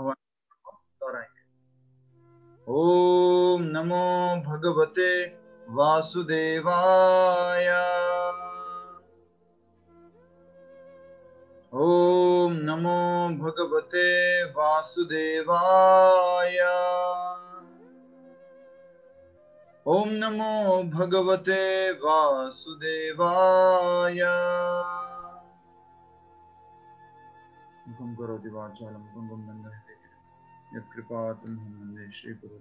दोहराएँगे ओम नमो भगवते वासुदेवाय। ओम नमो भगवते वासुदेवाय। ओम नमो भगवते वासुदेवाय। मुखं करोति वाचालं पुङ्गं दण्डयते यत्कृपातं वंदे श्रीगुरुं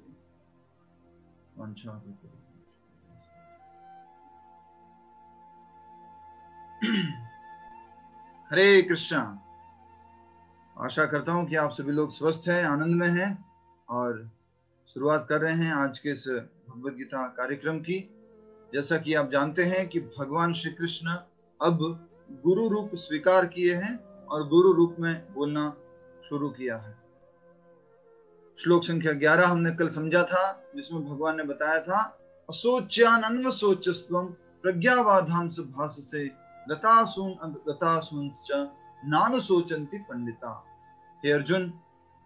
हरे कृष्णा, आशा करता हूँ कि आप सभी लोग स्वस्थ हैं, आनंद में हैं और शुरुआत कर रहे हैं आज के इस भगवत गीता कार्यक्रम की। जैसा कि आप जानते हैं कि भगवान श्री कृष्ण अब गुरु रूप स्वीकार किए हैं और गुरु रूप में बोलना शुरू किया है। श्लोक संख्या 11 हमने कल समझा था, जिसमें भगवान ने बताया था असोच्यान भास से सोचंती पंडिता। हे अर्जुन,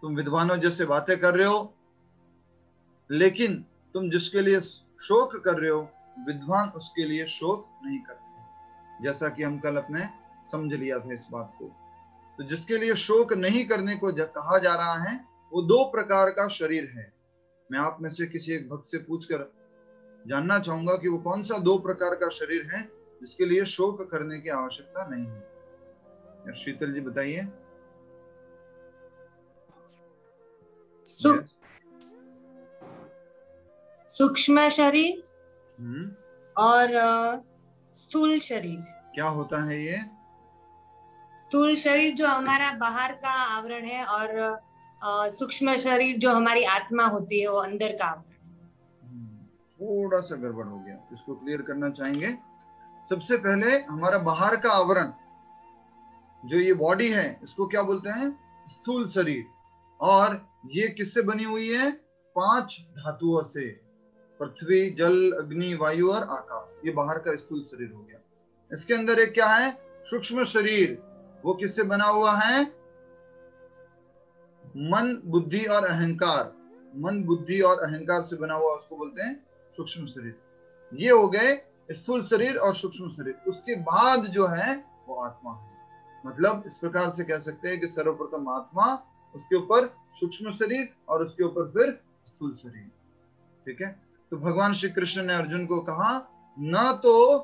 तुम विद्वानों जैसे बातें कर रहे हो, लेकिन तुम जिसके लिए शोक कर रहे हो, विद्वान उसके लिए शोक नहीं करते। जैसा कि हम कल अपने समझ लिया था इस बात को। तो जिसके लिए शोक नहीं करने को कहा जा रहा है वो दो प्रकार का शरीर है। मैं आप में से किसी एक भक्त से पूछकर जानना चाहूँगा कि वो कौन सा दो प्रकार का शरीर है जिसके लिए शोक करने की आवश्यकता नहीं है। शीतल जी बताइए। सूक्ष्म शरीर हम्म। और स्थूल शरीर। क्या होता है ये? स्थूल शरीर जो हमारा बाहर का आवरण है और सूक्ष्म शरीर जो हमारी आत्मा होती है, वो अंदर का थोड़ा सा गड़बड़ हो गया। इसको क्लियर करना चाहेंगे? सबसे पहले हमारा बाहर का आवरण, जो ये बॉडी है, इसको क्या बोलते हैं? स्थूल शरीर। और ये किससे बनी हुई है? पाँच धातुओं से। पृथ्वी, जल, अग्नि, वायु और आकाश। ये बाहर का स्थूल शरीर हो गया। इसके अंदर एक क्या है? सूक्ष्म शरीर। वो किससे बना हुआ है? मन, बुद्धि और अहंकार। मन, बुद्धि और अहंकार से बना हुआ उसको बोलते हैं सूक्ष्म शरीर। ये हो गए स्थूल शरीर और सूक्ष्म शरीर। उसके बाद जो है वो आत्मा है। मतलब इस प्रकार से कह सकते हैं कि सर्वप्रथम आत्मा, उसके ऊपर सूक्ष्म शरीर और उसके ऊपर फिर स्थूल शरीर। ठीक है? तो भगवान श्री कृष्ण ने अर्जुन को कहा, न तो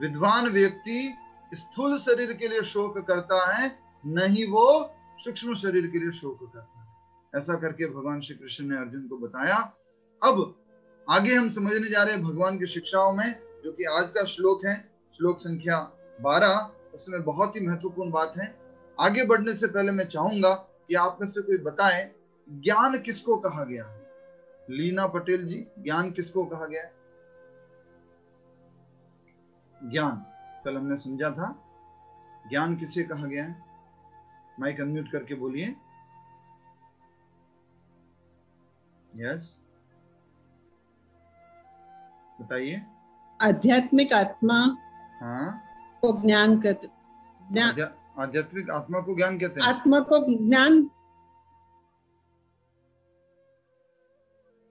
विद्वान व्यक्ति स्थूल शरीर के लिए शोक करता है न ही वो सूक्ष्म शरीर के लिए शोक करता है ऐसा करके भगवान श्री कृष्ण ने अर्जुन को बताया, अब आगे हम समझने जा रहे हैं भगवान की शिक्षाओं में, जो कि आज का श्लोक है, श्लोक संख्या बारह, उसमें बहुत ही महत्वपूर्ण बात है। आगे बढ़ने से पहले मैं चाहूँगा कि आप में से कोई बताए, ज्ञान किसको कहा गया है? लीना पटेल जी, ज्ञान किसको कहा गया है? ज्ञान, कल हमने समझा था, ज्ञान किसे कहा गया है? माइक अनम्यूट करके बोलिए। यस बताइए। आध्यात्मिक आत्मा हाँ। को ज्ञान कहते आध्यात्मिक आत्मा को ज्ञान कहते हैं। आत्मा को ज्ञान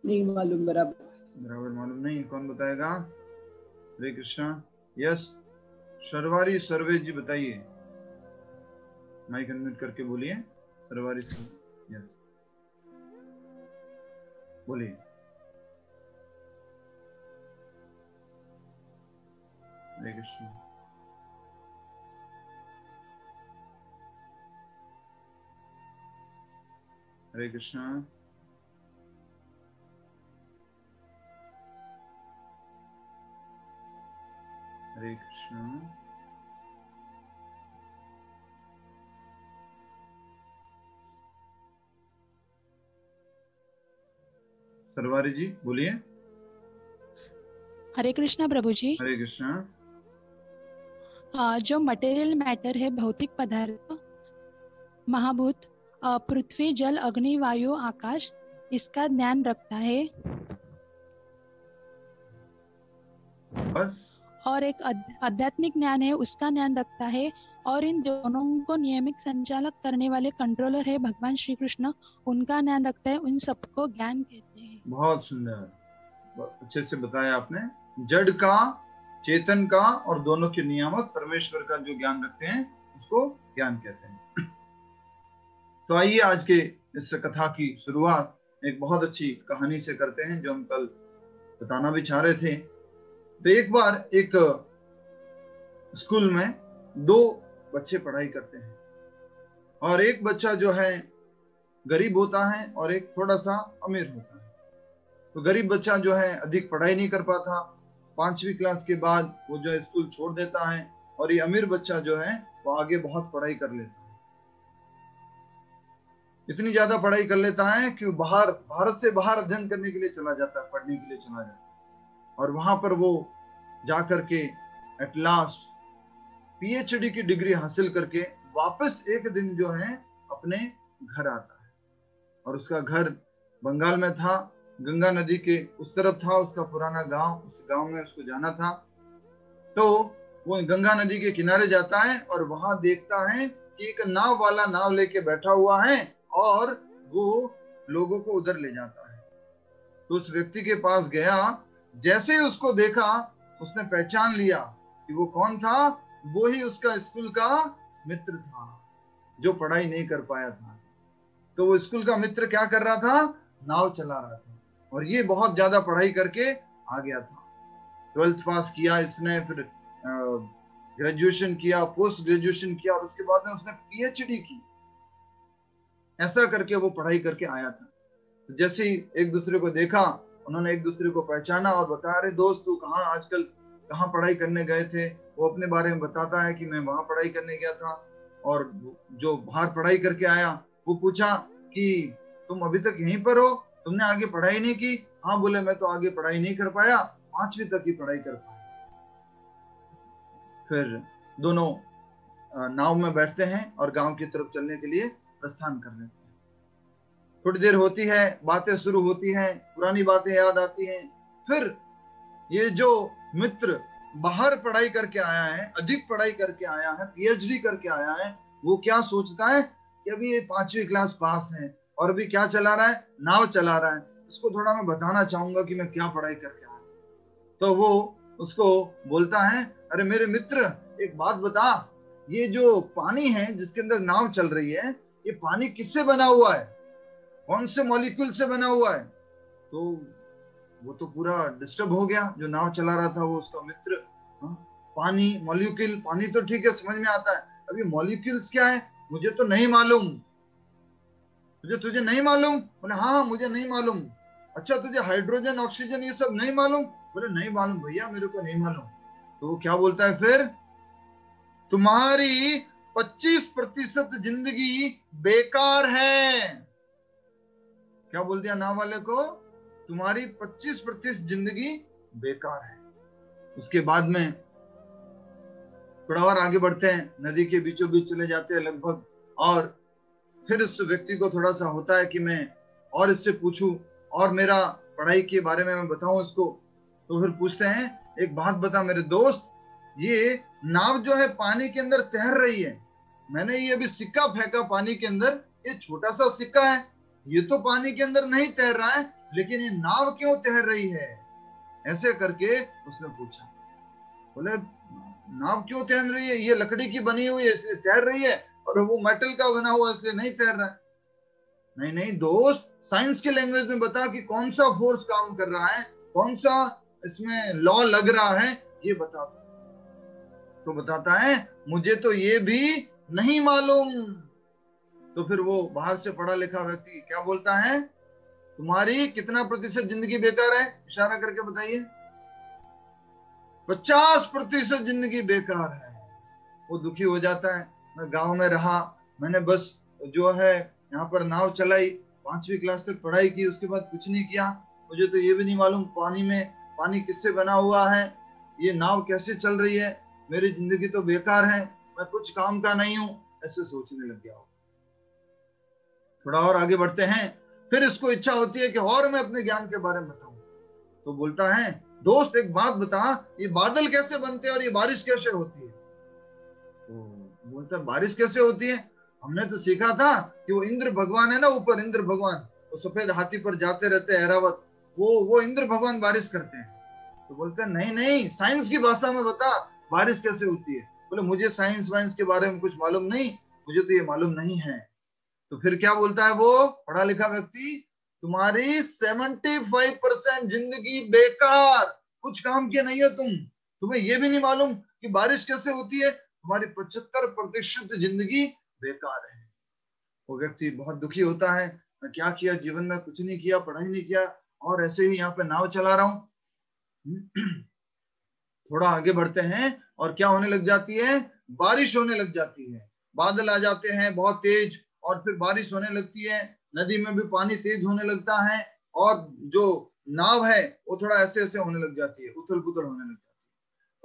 नहीं मालूम बराबर। बराबर मालूम नहीं कौन बताएगा? हरे कृष्णा। यस शर्वारी सर्वे जी बताइए। माइक अनम्यूट करके बोलिए। सरवारी यस बोलिए। हरे कृष्ण। हरे कृष्णा। हरे कृष्ण। सरवारी जी बोलिए। हरे कृष्णा प्रभु जी। हरे कृष्णा। जो मटेरियल मैटर है भौतिक पदार्थ महाभूत पृथ्वी जल अग्नि वायु आकाश इसका ध्यान रखता है। और? और एक आध्यात्मिक ज्ञान है उसका ज्ञान रखता है। और इन दोनों को नियमित संचालक करने वाले कंट्रोलर है भगवान श्री कृष्ण उनका ज्ञान रखता है उन सबको ज्ञान कहते हैं। बहुत सुंदर अच्छे से बताया आपने। जड़ का, चेतन का और दोनों के नियामक परमेश्वर का जो ज्ञान रखते हैं, उसको ज्ञान कहते हैं। तो आइए आज के इस कथा की शुरुआत एक बहुत अच्छी कहानी से करते हैं, जो हम कल बताना भी चाह रहे थे। तो एक बार एक स्कूल में दो बच्चे पढ़ाई करते हैं। और एक बच्चा जो है, गरीब होता है और एक थोड़ा सा अमीर होता है। तो गरीब बच्चा जो है अधिक पढ़ाई नहीं कर पाता। पांचवी क्लास के बाद वो जो है स्कूल छोड़ देता है और ये अमीर बच्चा जो है वो आगे बहुत पढ़ाई कर लेता है। इतनी ज़्यादा पढ़ाई कर लेता है कि वो बाहर, भारत से बाहर अध्ययन करने के लिए चला जाता है, पढ़ने के लिए चला जाता है। और वहाँ पर वो जाकर के एट लास्ट पीएचडी की डिग्री हासिल करके वापस एक दिन जो है अपने घर आता है। और उसका घर बंगाल में था गंगा नदी के उस तरफ़ था, उसका पुराना गाँव, उस गाँव में उसको जाना था। तो वो गंगा नदी के किनारे जाता है और वहाँ देखता है कि एक नाव वाला नाव लेके बैठा हुआ है और वो लोगों को उधर ले जाता है। तो उस व्यक्ति के पास गया, जैसे ही उसको देखा, उसने पहचान लिया कि वो कौन था, वो ही उसका स्कूल का मित्र था, जो पढ़ाई नहीं कर पाया था। तो वो स्कूल का मित्र क्या कर रहा था? नाव चला रहा था। और ये बहुत ज़्यादा पढ़ाई करके आ गया था। ट्वेल्थ पास किया इसने, फिर ग्रेजुएशन किया पोस्ट ग्रेजुएशन किया, और उसके बाद में उसने पीएचडी की। ऐसा करके वो पढ़ाई करके आया था। जैसे ही एक दूसरे को देखा, उन्होंने एक दूसरे को पहचाना और बताया, अरे दोस्त, तू कहाँ आजकल, कहाँ पढ़ाई करने गए थे? वो अपने बारे में बताता है कि मैं वहाँ पढ़ाई करने गया था। और जो बाहर पढ़ाई करके आया, वो पूछा कि, तुम अभी तक यहीं पर हो? तुमने आगे पढ़ाई नहीं की? हाँ बोले, मैं तो आगे पढ़ाई नहीं कर पाया, पांचवी तक ही पढ़ाई कर पाया। फिर दोनों नाव में बैठते हैं और गाँव की तरफ़ चलने के लिए प्रस्थान कर लेते हैं। थोड़ी देर होती है, बातें शुरू होती हैं, पुरानी बातें याद आती हैं। फिर ये जो मित्र बाहर पढ़ाई करके आया है, अधिक पढ़ाई करके आया है, पीएचडी करके आया है, वो क्या सोचता है कि अभी ये पांचवी क्लास पास है और अभी क्या चला रहा है? नाव चला रहा है। इसको थोड़ा मैं बताना चाहूँगा कि मैं क्या पढ़ाई करके आया तो वो उसको बोलता है, अरे मेरे मित्र, एक बात बता। ये जो पानी है जिसके अंदर नाव चल रही है, ये पानी किससे बना हुआ है? कौन से मॉलिक्यूल से बना हुआ है? तो वो तो पूरा डिस्टर्ब हो गया। जो नाव चला रहा था वो उसका मित्र, हा? पानी मॉलिक्यूल पानी तो ठीक है, समझ में आता है। अभी मॉलिक्यूल्स क्या है? मुझे तो नहीं मालूम। तुझे तुझे नहीं मालूम? बोले हाँ हाँ मुझे नहीं मालूम। अच्छा तुझे हाइड्रोजन ऑक्सीजन ये सब नहीं मालूम? बोले, नहीं मालूम भैया, मेरे को नहीं मालूम। तो वो क्या बोलता है फिर? तुम्हारी 25 प्रतिशत ज़िंदगी बेकार है। क्या बोल दिया ना वाले को? तुम्हारी 25 प्रतिशत ज़िंदगी बेकार है। उसके बाद में थोड़ा और आगे बढ़ते हैं। नदी के बीचों बीच चले जाते हैं लगभग। और फिर उस व्यक्ति को थोड़ा सा होता है कि मैं और इससे पूछूँ और मेरा पढ़ाई के बारे में मैं बताऊँ इसको तो फिर पूछते हैं, एक बात बता मेरे दोस्त, ये नाव जो है पानी के अंदर तैर रही है। मैंने ये अभी सिक्का फेंका पानी के अंदर, ये छोटा सा सिक्का है। ये तो पानी के अंदर नहीं तैर रहा है, लेकिन ये नाव क्यों तैर रही है? ऐसे करके उसने पूछा। बोले, नाव क्यों तैर रही है? ये लकड़ी की बनी हुई है, इसलिए तैर रही है। और वो मेटल का बना हुआ इसलिए नहीं तैर रहा है। नहीं नहीं, दोस्त साइंस के लैंग्वेज में बता कि कौन सा फोर्स काम कर रहा है, कौन सा इसमें लॉ लग रहा है, ये बता तो बताता है, मुझे तो ये भी नहीं मालूम। तो फिर वो बाहर से पढ़ा लिखा व्यक्ति क्या बोलता है, तुम्हारी कितना प्रतिशत ज़िंदगी बेकार है? इशारा करके बताइए। पचास प्रतिशत ज़िंदगी बेकार है। वो दुखी हो जाता है। मैं गाँव में रहा, मैंने बस जो है यहाँ पर नाव चलाई, पांचवी क्लास तक पढ़ाई की, उसके बाद कुछ नहीं किया। मुझे तो ये भी नहीं मालूम पानी में, पानी किससे बना हुआ है, ये नाव कैसे चल रही है? मेरी ज़िंदगी तो बेकार है, मैं कुछ काम का नहीं हूँ, ऐसे सोचने लग गया थोड़ा और आगे बढ़ते हैं, फिर इसको इच्छा होती है कि और मैं अपने ज्ञान के बारे में बताऊँ। तो बोलता है, दोस्त, एक बात बता, ये बादल कैसे बनते हैं और ये बारिश कैसे होती है? बोलता बारिश कैसे होती है? हमने तो सीखा था कि वो इंद्र भगवान है ना, ऊपर इंद्र भगवान, वो सफ़ेद हाथी पर जाते रहते हैं एरावत वो वो इंद्र भगवान बारिश करते हैं। तो बोलते हैं, नहीं नहीं साइंस की भाषा में बता, बारिश कैसे होती है? बोले, मुझे साइंस वाइंस के बारे में कुछ मालूम नहीं, मुझे तो ये मालूम नहीं है। तो फिर क्या बोलता है वो, पढ़ा लिखा व्यक्ति, तुम्हारी सेवेंटी फाइव परसेंट ज़िंदगी बेकार, कुछ काम के नहीं हो तुम। तुम्हें ये भी नहीं मालूम कि बारिश कैसे होती है तुम्हारी पचहत्तर प्रतिशत ज़िंदगी बेकार है। वो व्यक्ति बहुत दुखी होता है, मैं क्या किया, जीवन में कुछ नहीं किया, पढ़ाई नहीं किया, और ऐसे ही यहाँ पे नाव चला रहा हूँ। थोड़ा आगे बढ़ते हैं और क्या होने लग जाती है? बारिश होने लग जाती है। बादल आ जाते हैं बहुत तेज और फिर बारिश होने लगती है। नदी में भी पानी तेज होने लगता है और जो नाव है, वो थोड़ा ऐसे ऐसे होने लग जाती है उथल पुथल होने लग जाती है।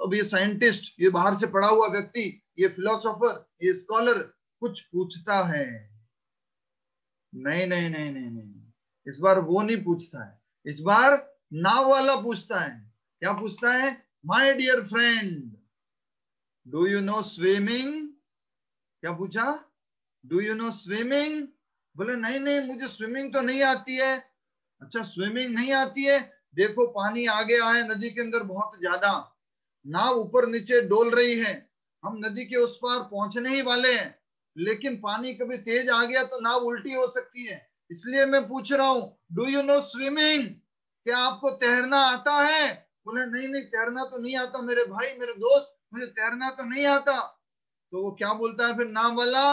अब ये साइंटिस्ट, ये बाहर से पढ़ा हुआ व्यक्ति, ये फिलोसोफर ये स्कॉलर कुछ पूछता है। नहीं नहीं नहीं नहीं नहीं। इस बार वो नहीं पूछता है। इस बार नाव वाला पूछता है। क्या पूछता है? My dear friend do you know swimming क्या पूछा? डू यू नो स्विमिंग बोले, नहीं नहीं, मुझे स्विमिंग तो नहीं आती है। अच्छा स्विमिंग नहीं आती है। देखो, पानी आगे आए नदी के अंदर बहुत ज़्यादा। नाव ऊपर नीचे डोल रही है। हम नदी के उस पार पहुँचने ही वाले हैं। लेकिन पानी कभी तेज आ गया तो नाव उल्टी हो सकती है। इसलिए मैं पूछ रहा हूँ डू यू नो स्विमिंग क्या आपको तैरना आता है? बोले, नहीं नहीं, तैरना तो नहीं आता मेरे भाई, मेरे दोस्त, मुझे तैरना तो नहीं आता। तो वो क्या बोलता है फिर नाम वाला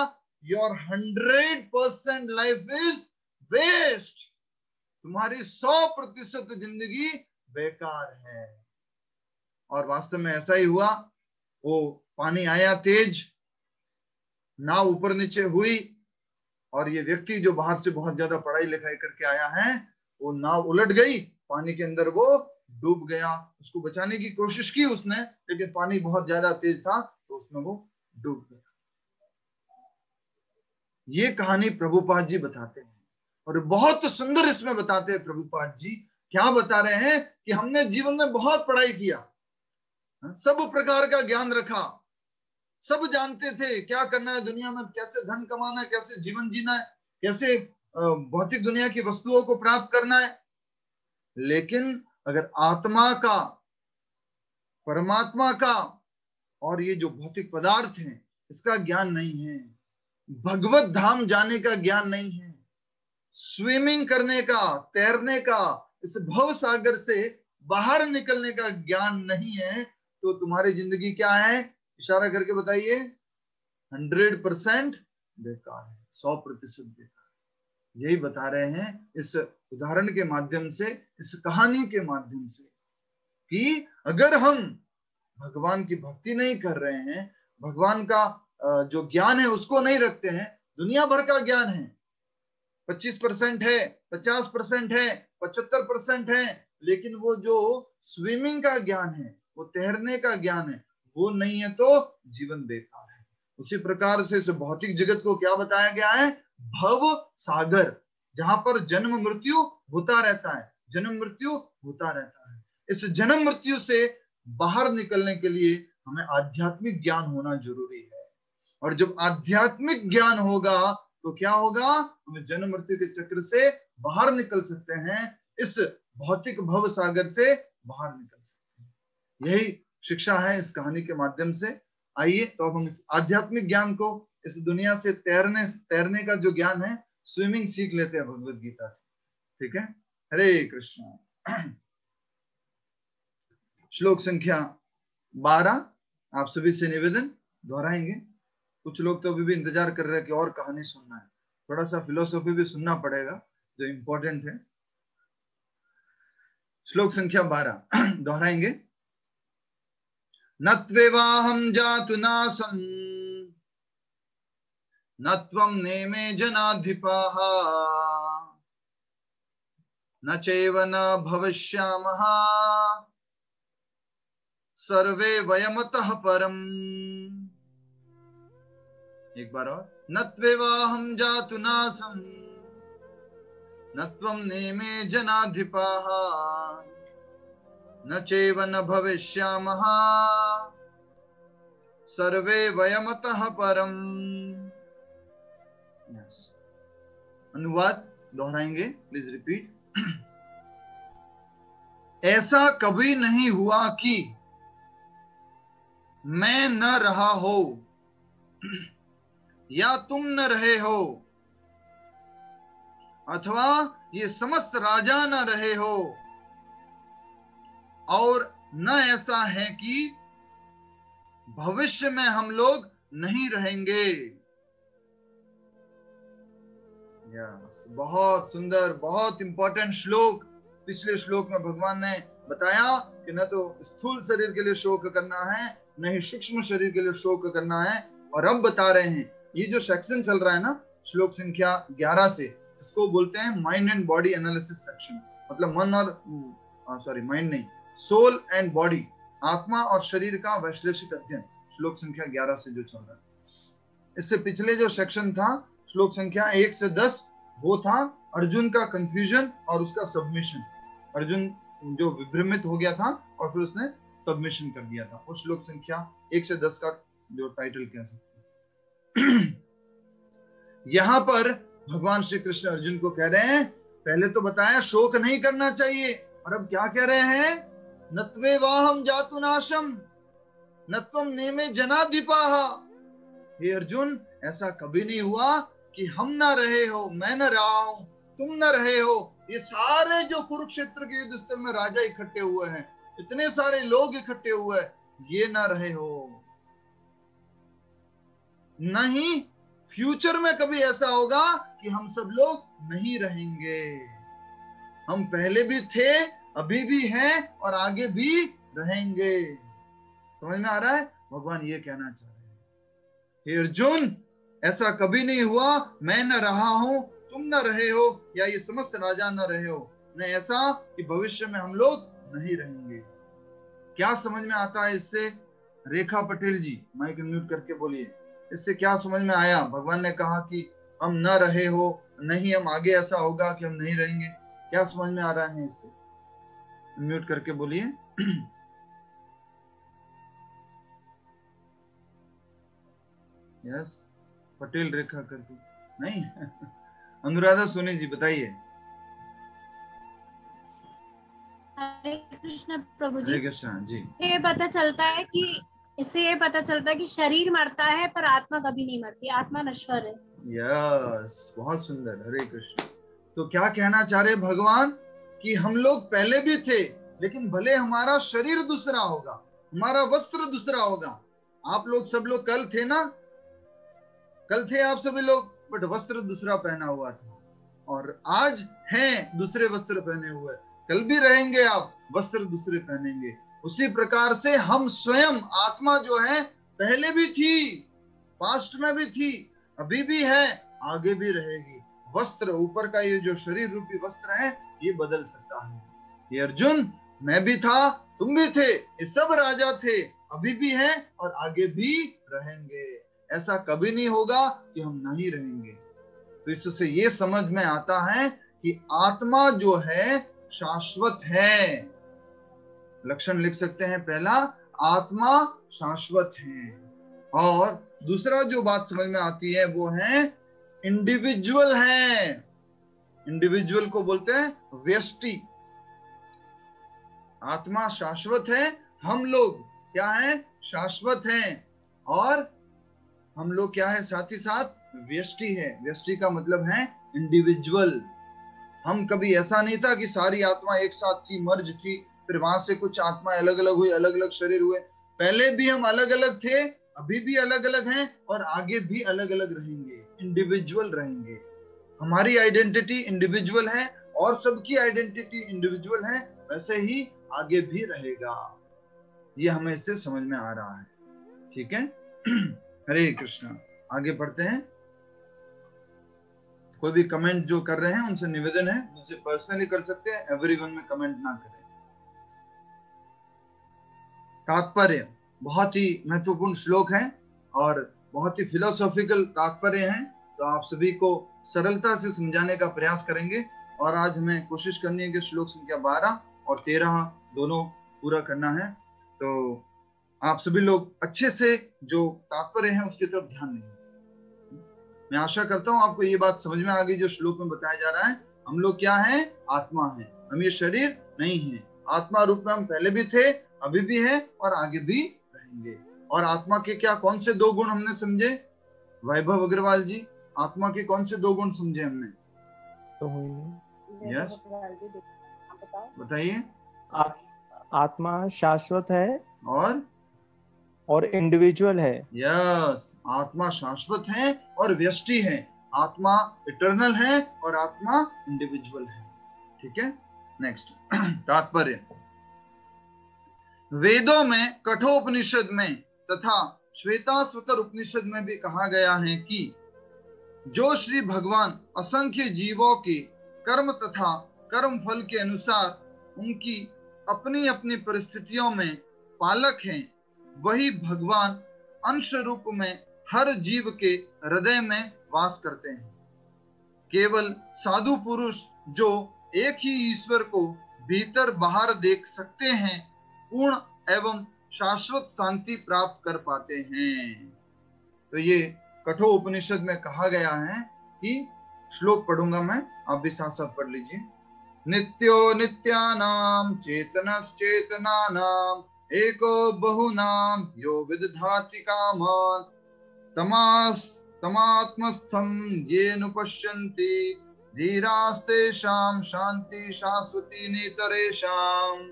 your hundred percent life is waste तुम्हारी सौ प्रतिशत ज़िंदगी बेकार है। और वास्तव में ऐसा ही हुआ। वो पानी आया तेज, नाव ऊपर नीचे हुई और ये व्यक्ति जो बाहर से बहुत ज़्यादा पढ़ाई लिखाई करके आया है, वो नाव उलट गई, पानी के अंदर वो डूब गया। उसको बचाने की कोशिश की उसने, लेकिन पानी बहुत ज़्यादा तेज था तो उसमें वो डूब गया। ये कहानी प्रभुपाद जी बताते हैं और बहुत सुंदर इसमें बताते हैं प्रभुपाद जी। क्या बता रहे हैं कि हमने जीवन में बहुत पढ़ाई किया। सब प्रकार का ज्ञान रखा। सब जानते थे क्या करना है दुनिया में, कैसे धन कमाना है, कैसे जीवन जीना है, कैसे भौतिक दुनिया की वस्तुओं को प्राप्त करना है। लेकिन अगर आत्मा का, परमात्मा का और ये जो भौतिक पदार्थ है, इसका ज्ञान नहीं है। भगवत धाम जाने का ज्ञान नहीं है। स्विमिंग करने का, तैरने का, इस भव सागर से बाहर निकलने का ज्ञान नहीं है। तो तुम्हारी ज़िंदगी क्या है? इशारा करके बताइए। हंड्रेड परसेंट बेकार है, सौ प्रतिशत बेकार यही बता रहे हैं इस उदाहरण के माध्यम से, इस कहानी के माध्यम से कि अगर हम भगवान की भक्ति नहीं कर रहे हैं, भगवान का जो ज्ञान है उसको नहीं रखते हैं, दुनिया भर का ज्ञान है। पच्चीस परसेंट है, पचास परसेंट है, पचहत्तर परसेंट है, लेकिन वो जो स्विमिंग का ज्ञान है वो तैरने का ज्ञान है, वो नहीं है तो जीवन बेकार है। उसी प्रकार से इस भौतिक जगत को क्या बताया गया है? भव सागर, जहाँ पर जन्म मृत्यु होता रहता है, जन्म मृत्यु होता रहता है। इस जन्म मृत्यु से बाहर निकलने के लिए हमें आध्यात्मिक ज्ञान होना ज़रूरी है। और जब आध्यात्मिक ज्ञान होगा तो क्या होगा? हमें जन्म मृत्यु के चक्र से बाहर निकल सकते हैं, इस भौतिक भव सागर से बाहर निकल सकते यही शिक्षा है इस कहानी के माध्यम से। आइए तो अब हम आध्यात्मिक ज्ञान को इस दुनिया से तैरने तैरने का जो ज्ञान है, स्विमिंग सीख लेते हैं भगवत गीता से। ठीक है? हरे कृष्ण। श्लोक संख्या बारह, आप सभी से निवेदन, दोहराएँगे। कुछ लोग तो अभी भी इंतज़ार कर रहे हैं कि और कहानी सुनना है। थोड़ा सा फिलोसॉफी भी सुनना पड़ेगा, जो इंपॉर्टेंट है। श्लोक संख्या बारह, दोहराएँगे। न त्वेवाहं जातु नासम्। न त्वं नेमे जनाधिपाः। न चैव न भविष्यामः। सर्वे वयमतः परम्। एक बार और। न जातु नासम्। न त्वं नेमे जनाधिपाः। न चैव न भविष्यामः। सर्वे वयमतः परम। Yes. अनुवाद दोहराएँगे प्लीज़ रिपीट ऐसा कभी नहीं हुआ कि मैं न रहा हो, या तुम न रहे हो, अथवा ये समस्त राजा न रहे हो। और न ऐसा है कि भविष्य में हम लोग नहीं रहेंगे। Yes, बहुत सुंदर बहुत इंपॉर्टेंट श्लोक। पिछले श्लोक में भगवान ने बताया कि न तो स्थूल शरीर के लिए शोक करना है न ही सूक्ष्म शरीर के लिए शोक करना है। और अब बता रहे हैं ये जो सेक्शन चल रहा है ना श्लोक संख्या 11 से इसको बोलते हैं mind and body analysis section मतलब मन और सॉरी माइंड नहीं सोल एंड बॉडी आत्मा और शरीर का वैश्लेषिक अध्ययन, श्लोक संख्या 11 से जो चल रहा है। इससे पिछले जो सेक्शन था, श्लोक संख्या एक से दस, वो था अर्जुन का कंफ्यूजन और उसका सबमिशन अर्जुन जो विभ्रमित हो गया था और फिर उसने सबमिशन कर दिया था। उस श्लोक संख्या एक से दस का जो टाइटल कह सकते यहाँ पर भगवान श्री कृष्ण अर्जुन को कह रहे हैं, पहले तो बताया शोक नहीं करना चाहिए, और अब क्या कह रहे हैं? नत्वे वाहम जातु नाशम नत्वम नेमे जनाधिपा। हे अर्जुन, ऐसा कभी नहीं हुआ कि हम ना रहे हो, मैं न रहा हूँ, तुम न रहे हो। ये सारे जो कुरुक्षेत्र के युद्ध स्थल में राजा इकट्ठे हुए हैं, इतने सारे लोग इकट्ठे हुए, ये ना रहे हो। नहीं फ्यूचर में कभी ऐसा होगा कि हम सब लोग नहीं रहेंगे। हम पहले भी थे अभी भी हैं और आगे भी रहेंगे। समझ में आ रहा है? भगवान ये कहना चाह रहे हैं। अर्जुन, ऐसा कभी नहीं हुआ, मैं न रहा हूँ, तुम न रहे हो, या ये समस्त राजा न रहे हो। न ऐसा कि भविष्य में हम लोग नहीं रहेंगे। क्या समझ में आता है इससे? रेखा पटेल जी, माइक म्यूट करके बोलिए। इससे क्या समझ में आया? भगवान ने कहा कि हम न रहे हो, नहीं, हम आगे ऐसा होगा कि हम नहीं रहेंगे। क्या समझ में आ रहा है इससे? म्यूट करके बोलिए। यस पटेल रेखा करके। नहीं अनुराधा सोनी जी बताइए। हरे कृष्ण प्रभु जी। हरे कृष्ण जी। ये पता चलता है कि इससे ये पता चलता है कि शरीर मरता है पर आत्मा कभी नहीं मरती आत्मा नश्वर है। यस बहुत सुंदर हरे कृष्ण। तो क्या कहना चाह रहे भगवान? कि हम लोग पहले भी थे, लेकिन भले हमारा शरीर दूसरा होगा, हमारा वस्त्र दूसरा होगा। आप लोग सब लोग कल थे ना? कल थे आप सभी लोग, बट वस्त्र दूसरा पहना हुआ था। और आज हैं, दूसरे वस्त्र पहने हुए। कल भी रहेंगे आप, वस्त्र दूसरे पहनेंगे। उसी प्रकार से हम स्वयं, आत्मा जो है, पहले भी थी पास्ट में भी थी, अभी भी है, आगे भी रहेगी। वस्त्र, ऊपर का ये जो शरीर रूपी वस्त्र है ये बदल सकता है। ये अर्जुन, मैं भी था, तुम भी थे, ये सब राजा थे, अभी भी हैं और आगे भी रहेंगे। ऐसा कभी नहीं होगा कि हम नहीं रहेंगे। तो इससे ये समझ में आता है कि आत्मा जो है, शाश्वत है। लक्षण लिख सकते हैं पहला, आत्मा शाश्वत है। और दूसरा जो बात समझ में आती है, वो है इंडिविजुअल है। इंडिविजुअल को बोलते हैं व्यष्टि। आत्मा शाश्वत है, हम लोग क्या है? शाश्वत हैं। और हम लोग क्या है? साथ ही साथ व्यष्टि है। व्यष्टि का मतलब है इंडिविजुअल हम कभी ऐसा नहीं था कि सारी आत्मा एक साथ थी मर्ज थी, फिर वहाँ से कुछ आत्मा अलग अलग हुई अलग अलग शरीर हुए। पहले भी हम अलग अलग थे, अभी भी अलग अलग हैं और आगे भी अलग अलग रहेंगे इंडिविजुअल रहेंगे। हमारी आइडेंटिटी इंडिविजुअल है और सबकी आइडेंटिटी इंडिविजुअल है, वैसे ही आगे भी रहेगा। ये हमें इससे समझ में आ रहा है। ठीक है? हरे कृष्ण। आगे पढ़ते हैं। कोई भी कमेंट जो कर रहे हैं, उनसे निवेदन है, उनसे पर्सनली कर सकते हैं। एवरीवन में कमेंट ना करें। तात्पर्य। बहुत ही महत्वपूर्ण श्लोक है और बहुत ही फिलोसॉफिकल तात्पर्य है। तो आप सभी को सरलता से समझाने का प्रयास करेंगे और आज हमें कोशिश करनी है कि श्लोक संख्या 12 और 13 दोनों पूरा करना है। तो आप सभी लोग अच्छे से जो तात्पर्य है उसकी तरफ़ ध्यान देंगे मैं आशा करता हूँ आपको ये बात समझ में आ गई जो श्लोक में बताया जा रहा है। हम लोग क्या है? आत्मा है। हम ये शरीर नहीं है। आत्मा रूप में हम पहले भी थे, अभी भी है और आगे भी रहेंगे। और आत्मा के क्या कौन से दो गुण हमने समझे? वैभव अग्रवाल जी आत्मा के कौन से दो गुण समझे हमने? तो हुई नहीं। Yes. बताइए। आत्मा शाश्वत है और? और इंडिविजुअल है। यस आत्मा शाश्वत है और व्यष्टि है। आत्मा इटर्नल है और आत्मा इंडिविजुअल है। ठीक है? नेक्स्ट तात्पर्य। वेदों में कठोपनिषद में तथा श्वेता स्वतर उपनिषद में भी कहा गया है कि जो श्री भगवान असंख्य जीवों के कर्म तथा कर्म फल के अनुसार उनकी अपनी अपनी परिस्थितियों में पालक हैं, वही भगवान अंश रूप में हर जीव के हृदय में वास करते हैं। केवल साधु पुरुष जो एक ही ईश्वर को भीतर बाहर देख सकते हैं, पूर्ण एवं शाश्वत शांति प्राप्त कर पाते हैं। तो ये कठोर उपनिषद में कहा गया है कि श्लोक पढ़ूँगा मैं, आप भी साथ साथ पढ़ लीजिए। नित्यो नित्यानाम चेतनश्चेतनानाम एको बहुनाम यो विदधाति कामान तमास तमात्मस्थम ये नुपश्यन्ति धीरास्तेषाम शांति शाश्वती नेतरेषाम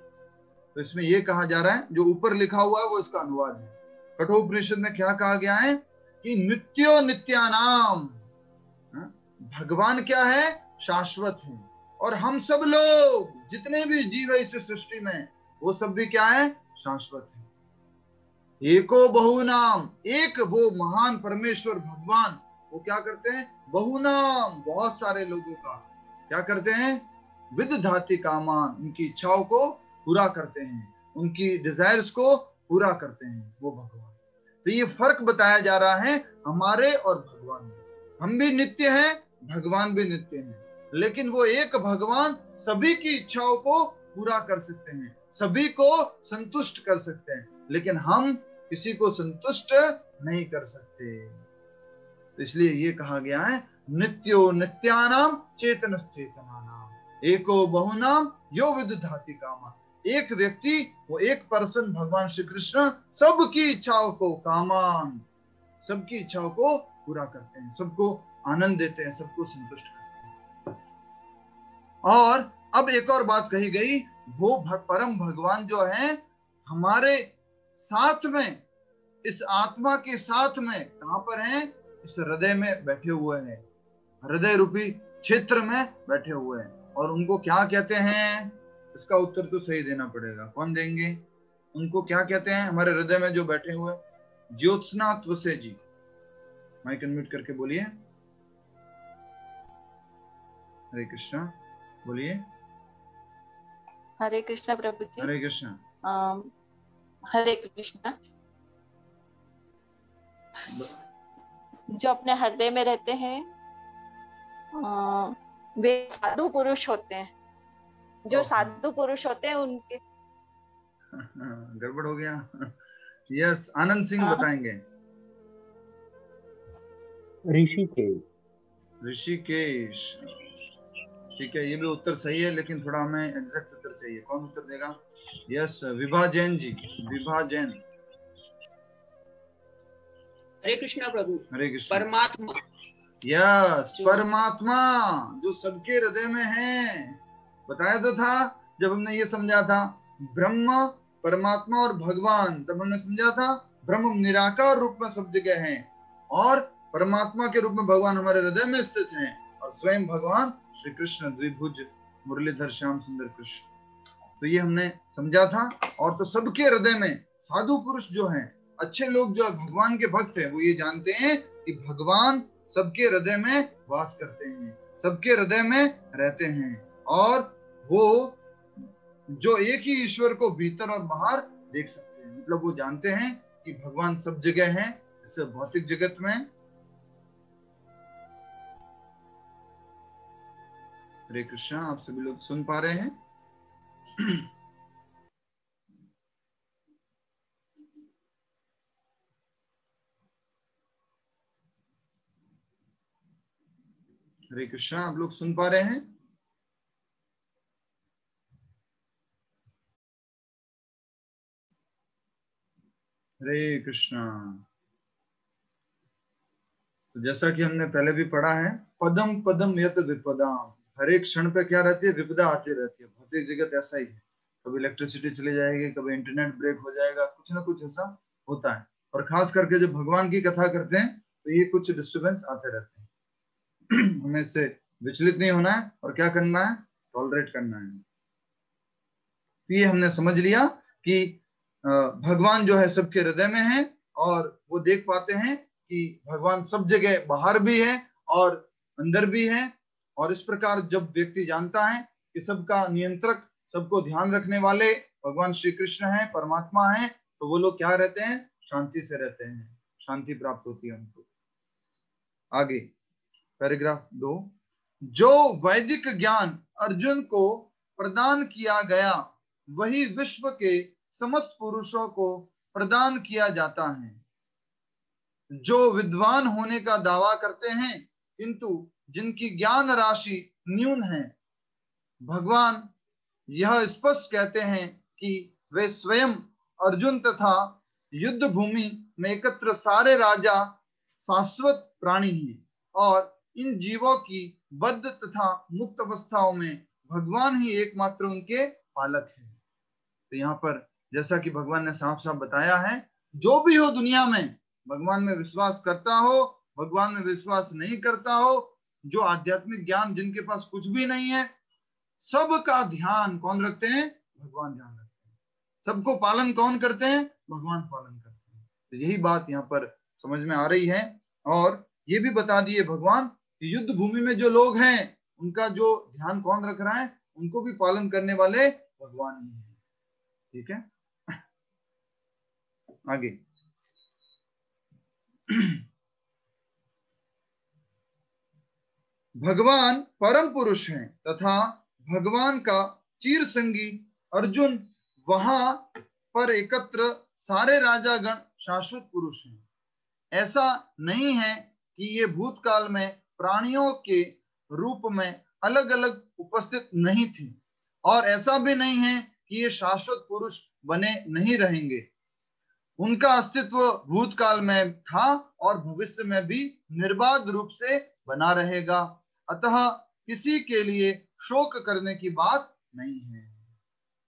तो इसमें ये कहा जा रहा है, जो ऊपर लिखा हुआ है, वो इसका अनुवाद है। कठोपनिषद में क्या कहा गया है? कि नित्यो नित्यानाम हाँ? भगवान क्या है? शाश्वत है। और हम सब लोग, जितने भी जीव है इस सृष्टि में, वो सब भी क्या है? शाश्वत है। एको बहुनाम एक वो महान परमेश्वर भगवान, वो क्या करते हैं? बहुनाम बहुत सारे लोगों का। क्या करते हैं? विद धाति कामान, उनकी इच्छाओं को पूरा करते हैं, उनकी डिजायर्स को पूरा करते हैं, वो भगवान। तो ये फ़र्क बताया जा रहा है हमारे और भगवान हम भी नित्य हैं, भगवान भी नित्य हैं। लेकिन वो एक भगवान सभी की इच्छाओं को पूरा कर सकते हैं, सभी को संतुष्ट कर सकते हैं, लेकिन हम किसी को संतुष्ट नहीं कर सकते। तो इसलिए ये कहा गया है, नित्यो नित्यानाम चेतन चेतनानाम एको बहुनाम यो विदधाति कामा एक व्यक्ति वो एक पर्सन भगवान श्री कृष्ण सबकी इच्छाओं को कामान। सबकी इच्छाओं को पूरा करते हैं, सबको आनंद देते हैं, सबको संतुष्ट करते हैं। और अब एक और बात कही गई, वो परम भगवान जो है, हमारे साथ में, इस आत्मा के साथ में कहाँ पर हैं? इस हृदय में बैठे हुए हैं। हृदय रूपी क्षेत्र में बैठे हुए हैं। और उनको क्या कहते हैं? इसका उत्तर तो सही देना पड़ेगा। कौन देंगे? उनको क्या कहते हैं? हमारे हृदय में जो बैठे हुए ज्योत्सना त्वसे जी माइक अनम्यूट करके बोलिए। हरे कृष्णा बोलिए। हरे कृष्णा प्रभु जी। हरे कृष्णा। हरे कृष्णा। जो अपने हृदय में रहते हैं वे साधु पुरुष होते हैं। जो साधु पुरुष होते हैं उनके। गड़बड़ हो गया। यस आनंद सिंह हाँ। बताएँगे। ऋषिकेश। ऋषिकेश। ठीक है ये भी उत्तर सही है लेकिन थोड़ा हमें एग्जैक्ट उत्तर चाहिए। कौन उत्तर देगा? यस विभा जैन जी। विभा जैन। हरे कृष्णा प्रभु। हरे कृष्ण। परमात्मा। यस परमात्मा जो सबके हृदय में है। बताया तो था, जब हमने ये समझा था, ब्रह्म, परमात्मा और भगवान, तब हमने समझा था, ब्रह्म निराकार रूप में सब जगह है, और परमात्मा के रूप में भगवान हमारे हृदय में स्थित हैं, और स्वयं भगवान श्री कृष्ण द्विभुज मुरलीधर श्याम सुंदर कृष्ण। तो ये हमने समझा था, और तो सबके हृदय में साधु पुरुष जो हैं, अच्छे लोग जो भगवान के भक्त हैं, वो ये जानते हैं कि भगवान सबके हृदय में वास करते हैं, सबके हृदय में रहते हैं, और वो जो एक ही ईश्वर को भीतर और बाहर देख सकते हैं। मतलब वो जानते हैं कि भगवान सब जगह है इस भौतिक जगत में। हरे कृष्णा, आप सभी लोग सुन पा रहे हैं? हरे कृष्णा, आप लोग सुन पा रहे हैं? हरे कृष्णा। तो जैसा कि हमने पहले भी पढ़ा है, पदम पदम यत विपदाम। हर एक क्षण पे क्या रहती है? विपदा आती रहती है। भौतिक जगत ऐसा ही है। कभी इलेक्ट्रिसिटी चली जाएगी, कभी इंटरनेट ब्रेक हो जाएगा, कुछ ना कुछ ऐसा होता है। और खास करके जब भगवान की कथा करते हैं तो ये कुछ डिस्टर्बेंस आते रहते हैं। हमें इससे विचलित नहीं होना है, और क्या करना है? टॉलरेट करना है। तो ये हमने समझ लिया कि भगवान जो है सबके हृदय में है और वो देख पाते हैं कि भगवान सब जगह बाहर भी है और अंदर भी है और इस प्रकार जब व्यक्ति जानता है कि सबका नियंत्रक, सबको ध्यान रखने वाले भगवान श्री कृष्ण है, परमात्मा है तो वो लोग क्या रहते हैं? शांति से रहते हैं, शांति प्राप्त होती है उनको। आगे, पैराग्राफ दो। जो वैदिक ज्ञान अर्जुन को प्रदान किया गया, वही विश्व के समस्त पुरुषों को प्रदान किया जाता है। जो विद्वान होने का दावा करते हैं, किंतु जिनकी ज्ञान राशि न्यून है, भगवान यह स्पष्ट कहते हैं कि वे स्वयं अर्जुन तथा युद्ध भूमि में एकत्र सारे राजा, शाश्वत प्राणी हैं और इन जीवों की बद्ध तथा मुक्त अवस्थाओं में भगवान ही एकमात्र उनके पालक है। तो यहाँ पर जैसा कि भगवान ने साफ़ साफ़ बताया है, जो भी हो दुनिया में, भगवान में विश्वास करता हो, भगवान में विश्वास नहीं करता हो, जो आध्यात्मिक ज्ञान जिनके पास कुछ भी नहीं है, सबका ध्यान कौन रखते हैं? भगवान ध्यान रखते हैं। सबको पालन कौन करते हैं? भगवान पालन करते हैं। तो यही बात यहाँ पर समझ में आ रही है, और ये भी बता दिए भगवान कि युद्ध भूमि में जो लोग हैं, उनका जो ध्यान कौन रख रहा है? उनको भी पालन करने वाले भगवान ही है। ठीक है? आगे। भगवान परम पुरुष हैं तथा भगवान का चीर संगी अर्जुन वहाँ पर एकत्र सारे राजागण शाश्वत पुरुष हैं। ऐसा नहीं है कि ये भूतकाल में प्राणियों के रूप में अलग अलग उपस्थित नहीं थे और ऐसा भी नहीं है कि ये शाश्वत पुरुष बने नहीं रहेंगे। उनका अस्तित्व भूतकाल में था और भविष्य में भी निर्बाध रूप से बना रहेगा। अतः किसी के लिए शोक करने की बात नहीं है।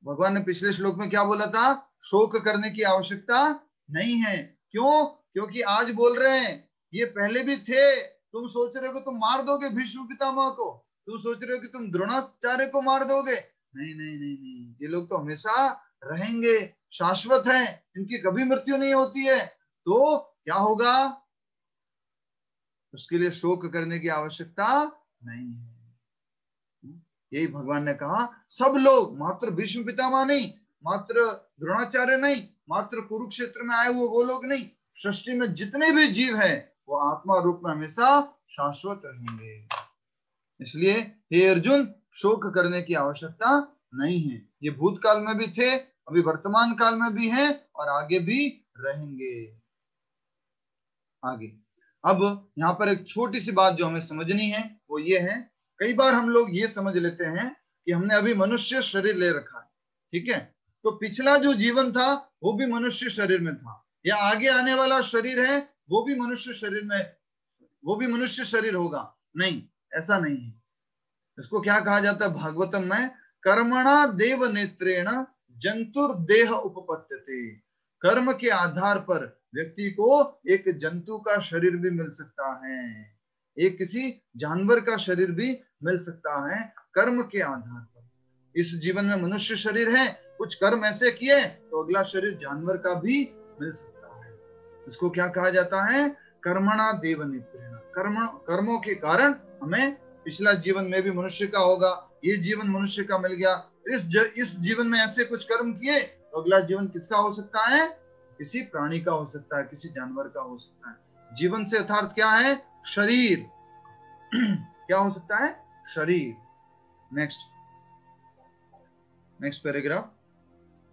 भगवान ने पिछले श्लोक में क्या बोला था? शोक करने की आवश्यकता नहीं है। क्यों? क्योंकि आज बोल रहे हैं, ये पहले भी थे। तुम सोच रहे हो तुम मार दोगे भीष्म पितामह को? तुम सोच रहे हो कि तुम द्रोणाचार्य को मार दोगे? नहीं नहीं नहीं नहीं। ये लोग तो हमेशा रहेंगे, शाश्वत हैं, इनकी कभी मृत्यु नहीं होती है। तो क्या होगा? उसके लिए शोक करने की आवश्यकता नहीं है। यही भगवान ने कहा, सब लोग, मात्र भीष्म पितामह नहीं, मात्र द्रोणाचार्य नहीं, मात्र कुरुक्षेत्र में आए हुए वो लोग नहीं, सृष्टि में जितने भी जीव हैं, वो आत्मा रूप में हमेशा शाश्वत रहेंगे। इसलिए हे अर्जुन, शोक करने की आवश्यकता नहीं है। ये भूतकाल में भी थे, अभी वर्तमान काल में भी हैं और आगे भी रहेंगे। आगे। अब यहाँ पर एक छोटी सी बात जो हमें समझनी है, वो ये है, कई बार हम लोग ये समझ लेते हैं कि हमने अभी मनुष्य शरीर ले रखा है, ठीक है? तो पिछला जो जीवन था, वो भी मनुष्य शरीर में था। या आगे आने वाला शरीर है, वो भी मनुष्य शरीर में, वो भी मनुष्य शरीर होगा। नहीं, ऐसा नहीं है। इसको क्या कहा जाता है? भागवतम में कर्मणा देव नेत्रेण जंतुर देह उपपत्ति कर्म के आधार पर व्यक्ति को एक जंतु का शरीर भी मिल सकता है। एक किसी जानवर का शरीर भी मिल सकता है कर्म के आधार पर। इस जीवन में मनुष्य शरीर है, कुछ कर्म ऐसे किए तो अगला शरीर जानवर का भी मिल सकता है। इसको क्या कहा जाता है? कर्मणा देव निप्रेण कर्म, कर्मों के कारण हमें पिछला जीवन में भी मनुष्य का होगा ये जीवन मनुष्य का मिल गया। इस ज, इस जीवन में ऐसे कुछ कर्म किए तो अगला जीवन किसका हो सकता है? किसी प्राणी का हो सकता है किसी जानवर का हो सकता है। जीवन से अर्थात क्या है? शरीर। क्या हो सकता है? शरीर। नेक्स्ट नेक्स्ट पैराग्राफ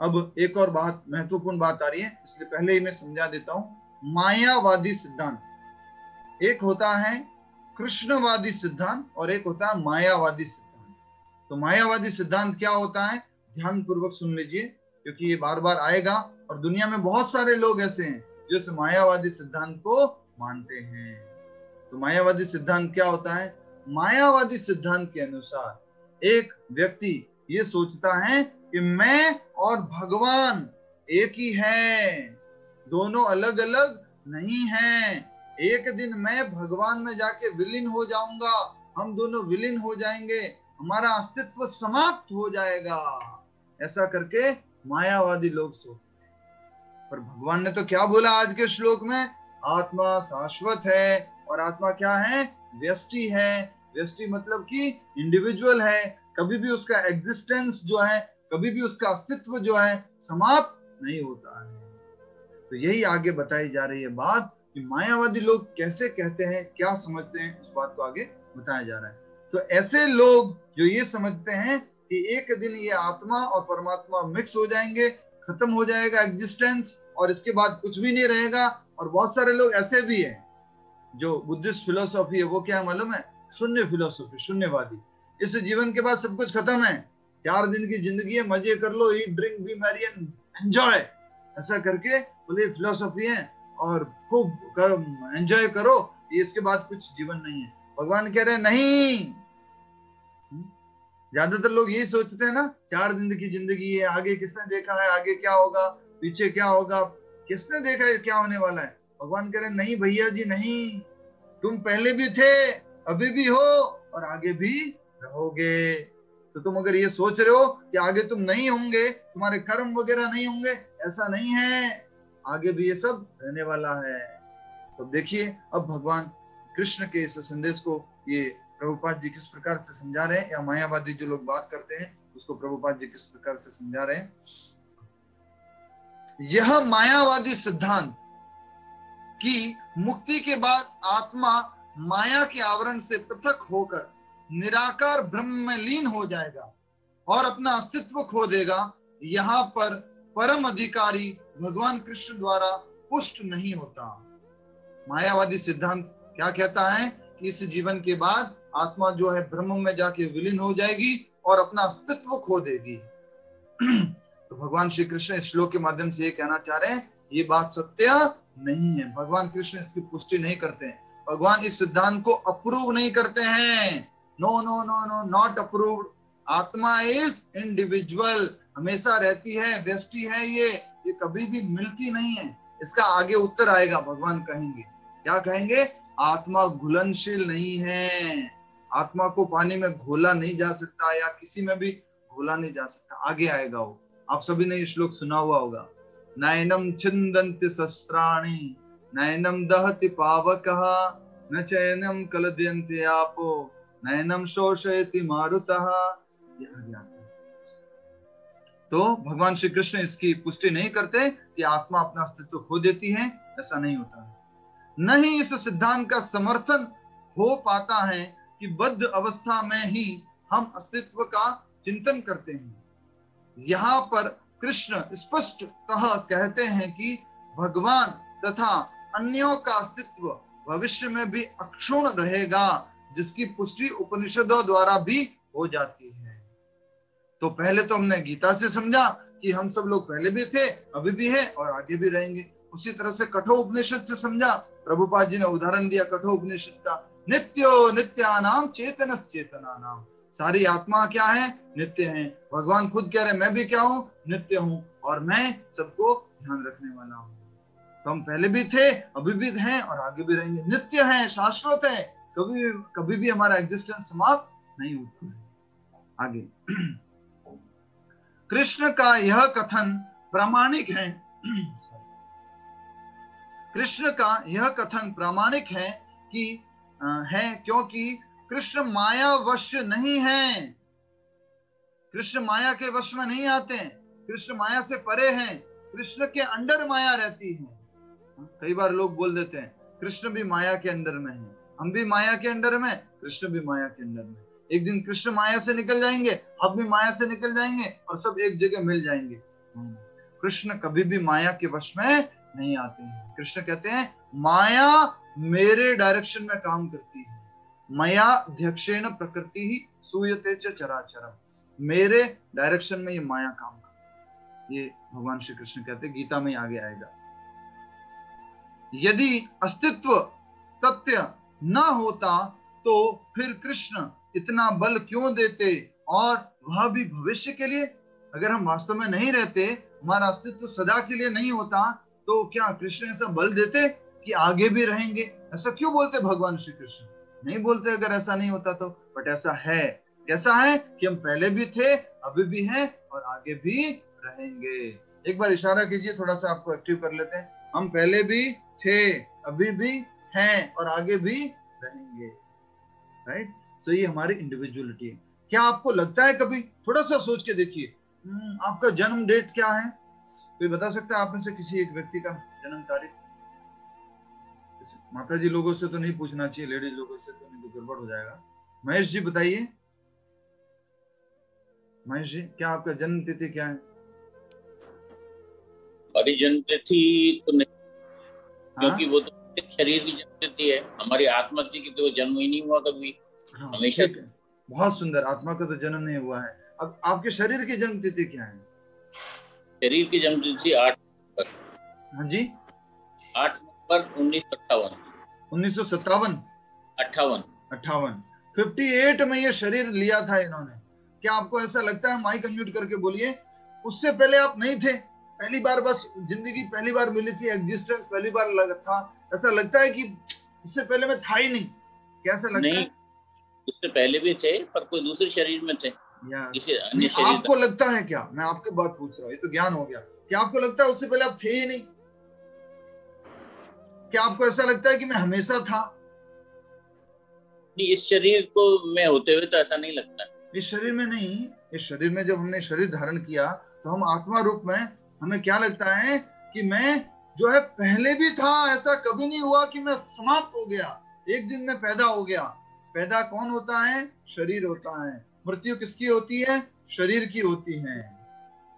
अब एक और बात महत्वपूर्ण बात आ रही है इसलिए पहले ही मैं समझा देता हूँ। मायावादी सिद्धांत। एक होता है कृष्णवादी सिद्धांत और एक होता है मायावादी सिद्धांत। तो मायावादी सिद्धांत क्या होता है? ध्यान पूर्वक सुन लीजिए, क्योंकि ये बार बार आएगा। और दुनिया में बहुत सारे लोग ऐसे हैं, जो इस मायावादी सिद्धांत को मानते हैं। तो मायावादी सिद्धांत क्या होता है? मायावादी सिद्धांत के अनुसार एक व्यक्ति ये सोचता है कि मैं और भगवान एक ही है। दोनों अलग अलग नहीं हैं। एक दिन मैं भगवान में जाके विलीन हो जाऊँगा। हम दोनों विलीन हो जाएँगे। हमारा अस्तित्व समाप्त हो जाएगा। ऐसा करके मायावादी लोग सोचते हैं। पर भगवान ने तो क्या बोला आज के श्लोक में? आत्मा शाश्वत है और आत्मा क्या है? व्यष्टि है। व्यष्टि मतलब कि इंडिविजुअल है। कभी भी उसका एग्जिस्टेंस जो है, कभी भी उसका अस्तित्व जो है, समाप्त नहीं होता है। तो यही आगे बताई जा रही है बात कि मायावादी लोग कैसे कहते हैं, क्या समझते हैं उस बात को आगे बताया जा रहा है। तो ऐसे लोग जो ये समझते हैं कि एक दिन ये आत्मा और परमात्मा मिक्स हो जाएँगे खत्म हो जाएगा एग्जिस्टेंस और इसके बाद कुछ भी नहीं रहेगा और बहुत सारे लोग ऐसे भी हैं जो बुद्धिस्ट फिलोसॉफी है वो क्या है मालूम है? शून्य फिलोसॉफी शून्यवादी। इस जीवन के बाद सब कुछ खत्म है। चार दिन की ज़िंदगी है मज़े कर लो eat drink be merry enjoy ऐसा करके बोले फिलोसॉफी है और खूब कर, एंजॉय करो इसके बाद कुछ जीवन नहीं है। भगवान कह रहे नहीं. हम्म? ज़्यादातर लोग यही सोचते हैं ना, चार दिन की ज़िंदगी है, आगे किसने देखा है, आगे क्या होगा, पीछे क्या होगा, किसने देखा है, क्या होने वाला है? भगवान कह रहे नहीं भैया जी, नहीं। तुम पहले भी थे, अभी भी हो, और आगे भी रहोगे। तो तुम अगर ये सोच रहे हो कि आगे तुम नहीं होंगे, तुम्हारे कर्म वगैरह नहीं होंगे, ऐसा नहीं है। आगे भी ये सब रहने वाला है। तो देखिए, अब भगवान कृष्ण के इस संदेश को ये प्रभुपाद जी किस प्रकार से समझा रहे हैं, या मायावादी जो लोग बात करते हैं, उसको प्रभुपाद जी किस प्रकार से समझा रहे हैं? यह मायावादी सिद्धांत कि मुक्ति के बाद आत्मा माया के आवरण से पृथक होकर निराकार ब्रह्म में लीन हो जाएगा और अपना अस्तित्व खो देगा, यहाँ पर परम अधिकारी भगवान कृष्ण द्वारा पुष्ट नहीं होता। मायावादी सिद्धांत क्या कहता है कि इस जीवन के बाद आत्मा जो है ब्रह्म में जाके विलीन हो जाएगी और अपना अस्तित्व खो देगी। तो भगवान श्री कृष्ण इस श्लोक के माध्यम से ये कहना चाह रहे हैं, ये बात सत्य नहीं है। भगवान कृष्ण इसकी पुष्टि नहीं करते हैं। भगवान इस सिद्धांत को अप्रूव नहीं करते हैं। No no no no not approve आत्मा इज़ इंडिविजुअल हमेशा रहती है, व्यष्टि है ये। ये कभी भी मिलती नहीं है। इसका आगे उत्तर आएगा, भगवान कहेंगे। क्या कहेंगे? आत्मा घुलनशील नहीं है। आत्मा को पानी में घोला नहीं जा सकता या किसी में भी घोला नहीं जा सकता। आगे आएगा वो। आप सभी ने ये श्लोक सुना हुआ होगा। नयनम छिंदंति शस्त्राणी नयनम दहति पावक, न चयनम कलद्यंते आपो नयनम शोषयति मारुतः। तो भगवान श्री कृष्ण इसकी पुष्टि नहीं करते कि आत्मा अपना अस्तित्व खो देती है, ऐसा नहीं होता। है न ही इस सिद्धांत का समर्थन हो पाता है कि बद्ध अवस्था में ही हम अस्तित्व का चिंतन करते हैं। यहाँ पर कृष्ण स्पष्टतः कहते हैं कि भगवान तथा अन्यों का अस्तित्व भविष्य में भी अक्षुण रहेगा, जिसकी पुष्टि उपनिषदों द्वारा भी हो जाती है। तो पहले तो हमने गीता से समझा कि हम सब लोग पहले भी थे, अभी भी है और आगे भी रहेंगे। उसी तरह से कठोर उपनिषद से समझा। प्रभुपाद जी ने उदाहरण दिया कठोर उपनिषद का। नित्यो नित्यानाम चेतन चेतना नाम सारी आत्मा क्या है? नित्य है। भगवान खुद कह रहे, मैं भी क्या हूँ? नित्य हूँ और मैं सबको ध्यान रखने वाला हूँ। तो हम पहले भी थे, अभी भी हैं और आगे भी रहेंगे। नित्य है, शाश्वत है। कभी कभी भी हमारा एग्जिस्टेंस समाप्त नहीं होता है। आगे। कृष्ण का यह कथन प्रामाणिक है। कृष्ण का यह कथन प्रामाणिक है कि है क्योंकि कृष्ण माया वश नहीं है। कृष्ण माया के वश में नहीं आते हैं। कृष्ण माया से परे हैं। कृष्ण के अंडर माया रहती है। कई बार लोग बोल देते हैं, कृष्ण भी माया के अंडर में है। हम भी माया के अंडर में, कृष्ण भी माया के अंडर में। एक दिन कृष्ण माया से निकल जाएँगे, हम भी माया से निकल जाएँगे और सब एक जगह मिल जाएँगे। कृष्ण कभी भी माया के वश में नहीं आते हैं। कृष्ण कहते हैं, माया मेरे डायरेक्शन में काम करती है। मया अध्यक्षेण प्रकृति ही सूयते चराचरम। मेरे डायरेक्शन में ये माया काम कर ये भगवान श्री कृष्ण कहते गीता में आगे आएगा। यदि अस्तित्व तथ्य न होता तो फिर कृष्ण इतना बल क्यों देते और वह भी भविष्य के लिए? अगर हम वास्तव में नहीं रहते, हमारा अस्तित्व सदा के लिए नहीं होता तो क्या कृष्ण ऐसा बल देते कि आगे भी रहेंगे? ऐसा क्यों बोलते भगवान श्री कृष्ण नहीं बोलते अगर ऐसा नहीं होता तो। बट ऐसा है। कैसा है कि हम पहले भी थे अभी भी हैं और आगे भी रहेंगे। एक बार इशारा कीजिए थोड़ा सा आपको एक्टिव कर लेते हैं। हम पहले भी थे अभी भी हैं और आगे भी रहेंगे। राइट सो ये हमारी इंडिविजुअलिटी है। क्या आपको लगता है कभी? थोड़ा सा सोच के देखिए। हम्म, आपका जन्म डेट क्या है? कोई बता सकता है आप में से किसी एक व्यक्ति का जन्म तारीख? माता जी लोगों से तो नहीं पूछना चाहिए लेडीज़ लोगों से तो नहीं तो गड़बड़ हो जाएगा। महेश जी बताइए। महेश जी क्या आपका जन्म तिथि क्या है? हमारी जन्म तिथि तो नहीं हाँ? क्योंकि वो तो शरीर की जन्म तिथि है। हमारी आत्मा जी की तो जन्म ही नहीं हुआ कभी। हाँ, हमेशा- बहुत सुंदर आत्मा का तो जन्म नहीं हुआ है। अब आपके शरीर की जन्म तिथि क्या है? शरीर की जन्म तिथि आठ हाँ जी। आठ नवंबर उन्नीस सौ अट्ठावन। उन्नीस सौ सत्तावन। अट्ठावन। अट्ठावन। फिफ्टी एट में ये शरीर लिया था इन्होंने। क्या आपको ऐसा लगता है? माइक अनम्यूट करके बोलिए। उससे पहले आप नहीं थे। पहली बार बस ज़िंदगी पहली बार मिली थी एग्जिस्टेंस पहली बार लगा था। ऐसा लगता है कि इससे पहले मैं था ही नहीं। कैसा लगता नहीं। उससे पहले भी थे पर कोई दूसरे शरीर में थे। नहीं, आपको लगता है क्या? मैं आपके बात पूछ रहा हूँ ये तो ज्ञान हो गया। क्या आपको लगता है उससे पहले आप थे ही नहीं? क्या आपको ऐसा लगता है कि मैं हमेशा था? नहीं इस शरीर को में होते हुए तो ऐसा नहीं लगता। इस शरीर में नहीं इस शरीर में जब हमने शरीर धारण किया तो हम आत्मा रूप में हमें क्या लगता है कि मैं जो है पहले भी था ऐसा कभी नहीं हुआ कि मैं समाप्त हो गया एक दिन में पैदा हो गया। पैदा कौन होता है? शरीर होता है। मृत्यु किसकी होती है? शरीर की होती है।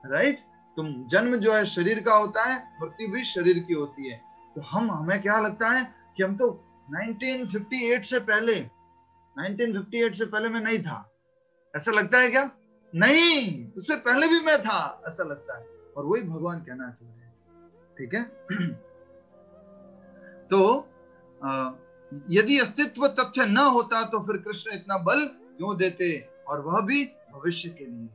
राइट तुम जन्म जो है शरीर का होता है मृत्यु भी शरीर की होती है। तो हम, हमें क्या लगता है कि हम तो 1958 से पहले 1958 से पहले मैं नहीं था। ऐसा लगता है क्या? नहीं! उससे पहले भी मैं था, ऐसा लगता है। और वही भगवान कहना चाह रहे हैं। ठीक है? तो यदि अस्तित्व तथ्य न होता तो फिर कृष्ण इतना बल क्यों देते? और वह भी भविष्य के लिए।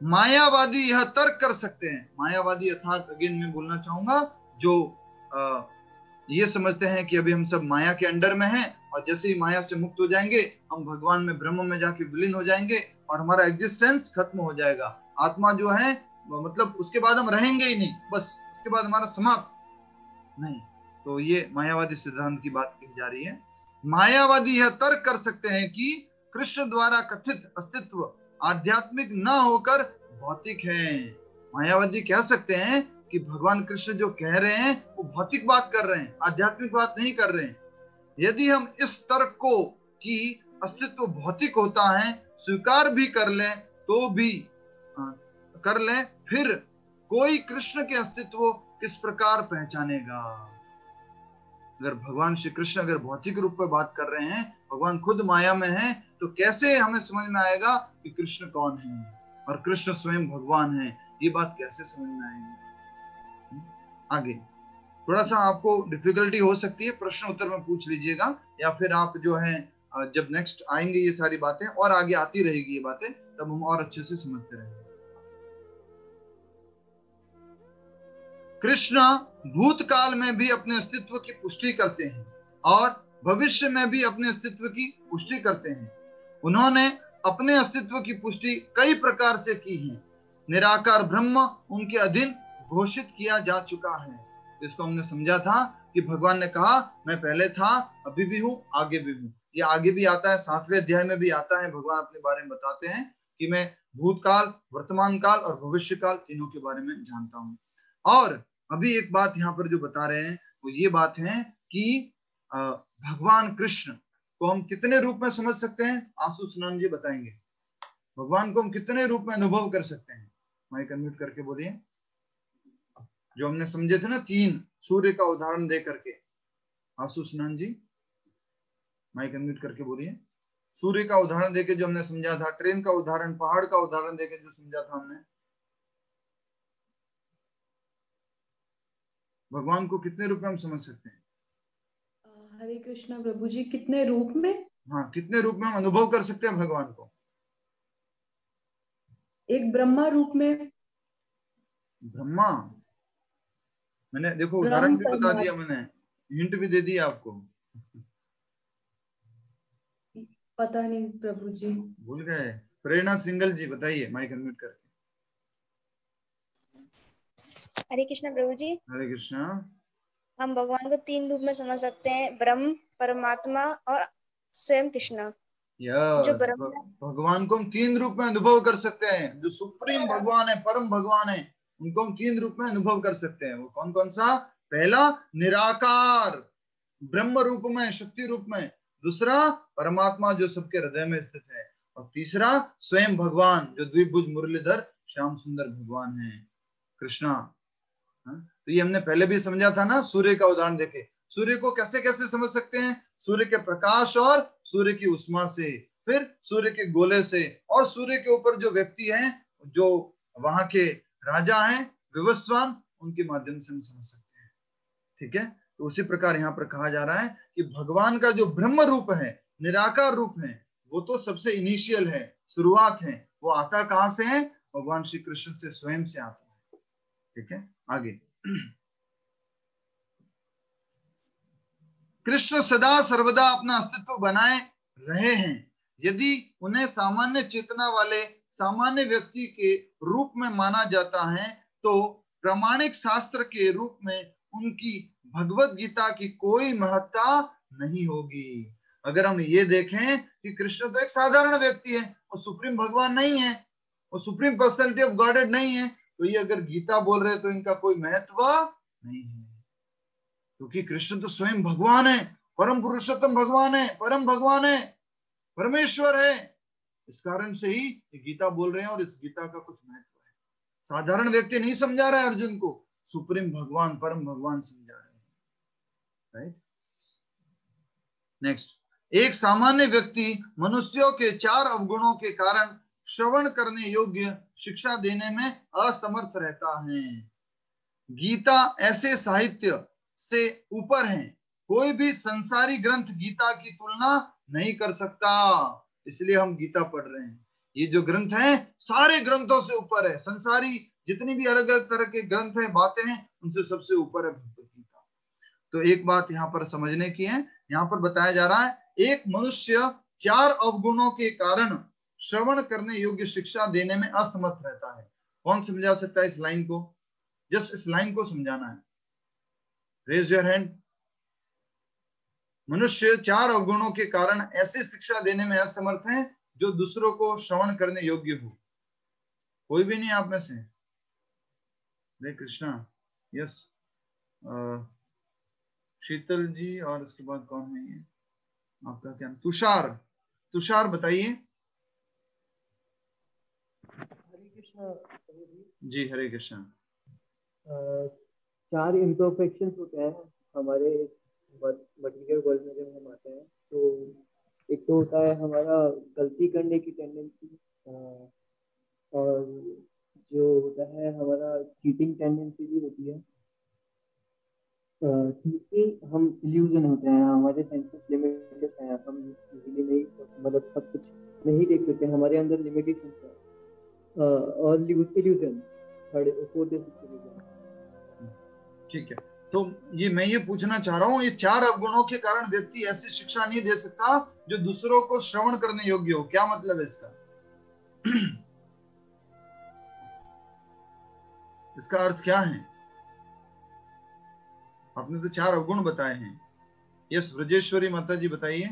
मायावादी यह तर्क कर सकते हैं। मायावादी अर्थात अगेन मैं बोलना चाहूँगा जो अ, ये समझते हैं कि अभी हम सब माया के अंडर में हैं और जैसे ही माया से मुक्त हो जाएँगे हम भगवान में ब्रह्म में जाके विलीन हो जाएँगे और हमारा एग्जिस्टेंस खत्म हो जाएगा। आत्मा जो है मतलब उसके बाद हम रहेंगे ही नहीं बस उसके बाद हमारा समाप्त। नहीं तो ये मायावादी सिद्धांत की बात की जा रही है। मायावादी यह तर्क कर सकते हैं कि कृष्ण द्वारा कथित अस्तित्व आध्यात्मिक न होकर भौतिक है। मायावादी कह सकते हैं कि भगवान कृष्ण जो कह रहे हैं वो भौतिक बात कर रहे हैं आध्यात्मिक बात नहीं कर रहे हैं। यदि हम इस तर्क को कि अस्तित्व भौतिक होता है स्वीकार भी कर लें तो भी अ, कर लें फिर कोई कृष्ण के अस्तित्व किस प्रकार पहचानेगा? अगर भगवान श्री कृष्ण अगर भौतिक रूप में बात कर रहे हैं भगवान खुद माया में हैं तो कैसे हमें समझ में आएगा कि कृष्ण कौन है? और कृष्ण स्वयं भगवान है, ये बात कैसे समझ में आएगी? आगे। थोड़ा सा आपको डिफिकल्टी हो सकती है, प्रश्न उत्तर में पूछ लीजिएगा, या फिर आप जो है जब नेक्स्ट आएँगे ये सारी बातें, और आगे आती रहेगी ये बातें, तब हम और अच्छे से समझते रहेंगे। कृष्ण भूतकाल में भी अपने अस्तित्व की पुष्टि करते हैं, और भविष्य में भी अपने अस्तित्व की पुष्टि करते हैं। उन्होंने अपने अस्तित्व की पुष्टि कई प्रकार से की है। निराकार ब्रह्म उनके अधीन घोषित किया जा चुका है। इसको हमने समझा था कि भगवान ने कहा, मैं पहले था, अभी भी हूँ, आगे भी हूँ। ये आगे भी आता है, सातवें अध्याय में भी आता है। भगवान अपने बारे में बताते हैं कि मैं भूतकाल वर्तमान काल और भविष्य काल तीनों के बारे में जानता हूँ। और अभी एक बात यहाँ पर जो बता रहे हैं, वो ये बात है कि भगवान कृष्ण को हम कितने रूप में समझ सकते हैं? आँसू सुनान जी बताएँगे। भगवान को हम कितने रूप में अनुभव कर सकते हैं? माइक अनम्यूट करके बोलिए। जो हमने समझे थे ना तीन, सूर्य का उदाहरण दे करके। आँसू सुनान जी, माइक अनम्यूट करके बोलिए। सूर्य का उदाहरण देके जो हमने समझा था, ट्रेन का उदाहरण, पहाड़ का उदाहरण देके जो समझा था हमने। भगवान को कितने रूप में हम समझ सकते हैं? हरे कृष्णा प्रभु जी कितने रूप में? हाँ कितने रूप में हम अनुभव कर सकते हैं भगवान को? एक ब्रह्मा रूप में। ब्रह्मा? मैंने देखो उदाहरण भी बता दिया मैंने हिंट भी दे दिया आपको। पता नहीं प्रभु जी। भूल गए। प्रेरणा सिंगल जी बताइए माइक अनम्यूट करके। हरे कृष्णा प्रभु जी। हरे कृष्णा। हम भगवान को तीन रूप में समझ सकते हैं ब्रह्म परमात्मा और स्वयं कृष्ण। जो ब्रह्म भगवान को हम तीन रूप में अनुभव कर सकते हैं। जो सुप्रीम भगवान है परम भगवान है उनको हम तीन रूप में अनुभव कर सकते हैं। वो कौन कौन सा? पहला निराकार ब्रह्म रूप में शक्ति रूप में। दूसरा परमात्मा जो सबके हृदय में स्थित है। और तीसरा स्वयं भगवान जो द्विभुज मुरलीधर श्याम सुंदर भगवान है। कृष्णा तो ये हमने पहले भी समझा था ना, सूर्य का उदाहरण देखे। सूर्य को कैसे कैसे समझ सकते हैं? सूर्य के प्रकाश और सूर्य की उष्मा से, फिर सूर्य के गोले से, और सूर्य के ऊपर जो व्यक्ति हैं, जो वहाँ के राजा हैं, विवस्वान, उनके माध्यम से हम समझ सकते हैं। ठीक है? तो उसी प्रकार यहाँ पर कहा जा रहा है कि भगवान का जो ब्रह्म रूप है, निराकार रूप है, वो तो सबसे इनिशियल है, शुरुआत है। वो आता कहाँ से है? भगवान श्री कृष्ण से स्वयं से आता है। ठीक है? आगे। कृष्ण सदा सर्वदा अपना अस्तित्व बनाए रहे हैं। यदि उन्हें सामान्य चेतना वाले, सामान्य व्यक्ति के रूप में माना जाता है तो प्रामाणिक शास्त्र के रूप में उनकी भगवत गीता की कोई महत्ता नहीं होगी। अगर हम ये देखें कि कृष्ण तो एक साधारण व्यक्ति है, और सुप्रीम भगवान नहीं है, और सुप्रीम पर्सनैलिटी ऑफ़ गॉडेड नहीं है तो ये अगर गीता बोल रहे तो इनका कोई महत्व नहीं है। क्योंकि कृष्ण तो स्वयं भगवान है, परम पुरुषोत्तम भगवान है, परम भगवान है, परमेश्वर है। इस कारण से ही गीता बोल रहे हैं और इस गीता का कुछ महत्व है। साधारण व्यक्ति नहीं समझा रहा है अर्जुन को, सुप्रीम भगवान, परम भगवान समझा रहे हैं। राइट नेक्स्ट एक सामान्य व्यक्ति मनुष्यों के चार अवगुणों के कारण श्रवण करने योग्य शिक्षा देने में असमर्थ रहता है। गीता ऐसे साहित्य से ऊपर है। कोई भी संसारी ग्रंथ गीता की तुलना नहीं कर सकता। इसलिए हम गीता पढ़ रहे हैं। ये जो ग्रंथ है, सारे ग्रंथों से ऊपर है। संसारी जितनी भी अलग अलग तरह के ग्रंथ है, बातें हैं, उनसे सबसे ऊपर है भगवत गीता। तो एक बात यहाँ पर समझने की है। यहाँ पर बताया जा रहा है, एक मनुष्य चार अवगुणों के कारण श्रवण करने योग्य शिक्षा देने में असमर्थ रहता है। कौन समझा सकता है इस लाइन को? जस्ट इस लाइन को समझाना है। रेज योर हैंड मनुष्य चार अवगुणों के कारण ऐसी शिक्षा देने में असमर्थ है जो दूसरों को श्रवण करने योग्य हो। कोई भी नहीं आप में से। हरे कृष्णा। यस शीतल जी और उसके बाद कौन है ये? आपका क्या तुषार। तुषार बताइए। जी, हरे कृष्णा। चार इम्परफेक्शन होते हैं हमारे मटेरियल वर्ल्ड में जब हम आते हैं तो एक तो होता है हमारा गलती करने की टेंडेंसी और जो होता है हमारा चीटिंग टेंडेंसी भी होती है। तीसरी हम इल्यूजन होते हैं, हमारे सेंसेस लिमिटेड हैं, हम इजीली नहीं मतलब सब कुछ नहीं देख सकते, हमारे अंदर लिमिटेशन है। और इल्यूजन थर्ड फोर्थ ठीक है। तो ये मैं ये पूछना चाह रहा हूँ ये चार अवगुणों के कारण व्यक्ति ऐसी शिक्षा नहीं दे सकता जो दूसरों को श्रवण करने योग्य हो। क्या मतलब है इसका? इसका अर्थ क्या है? आपने तो चार अवगुण बताए हैं। यस ब्रजेश्वरी माता जी बताइए।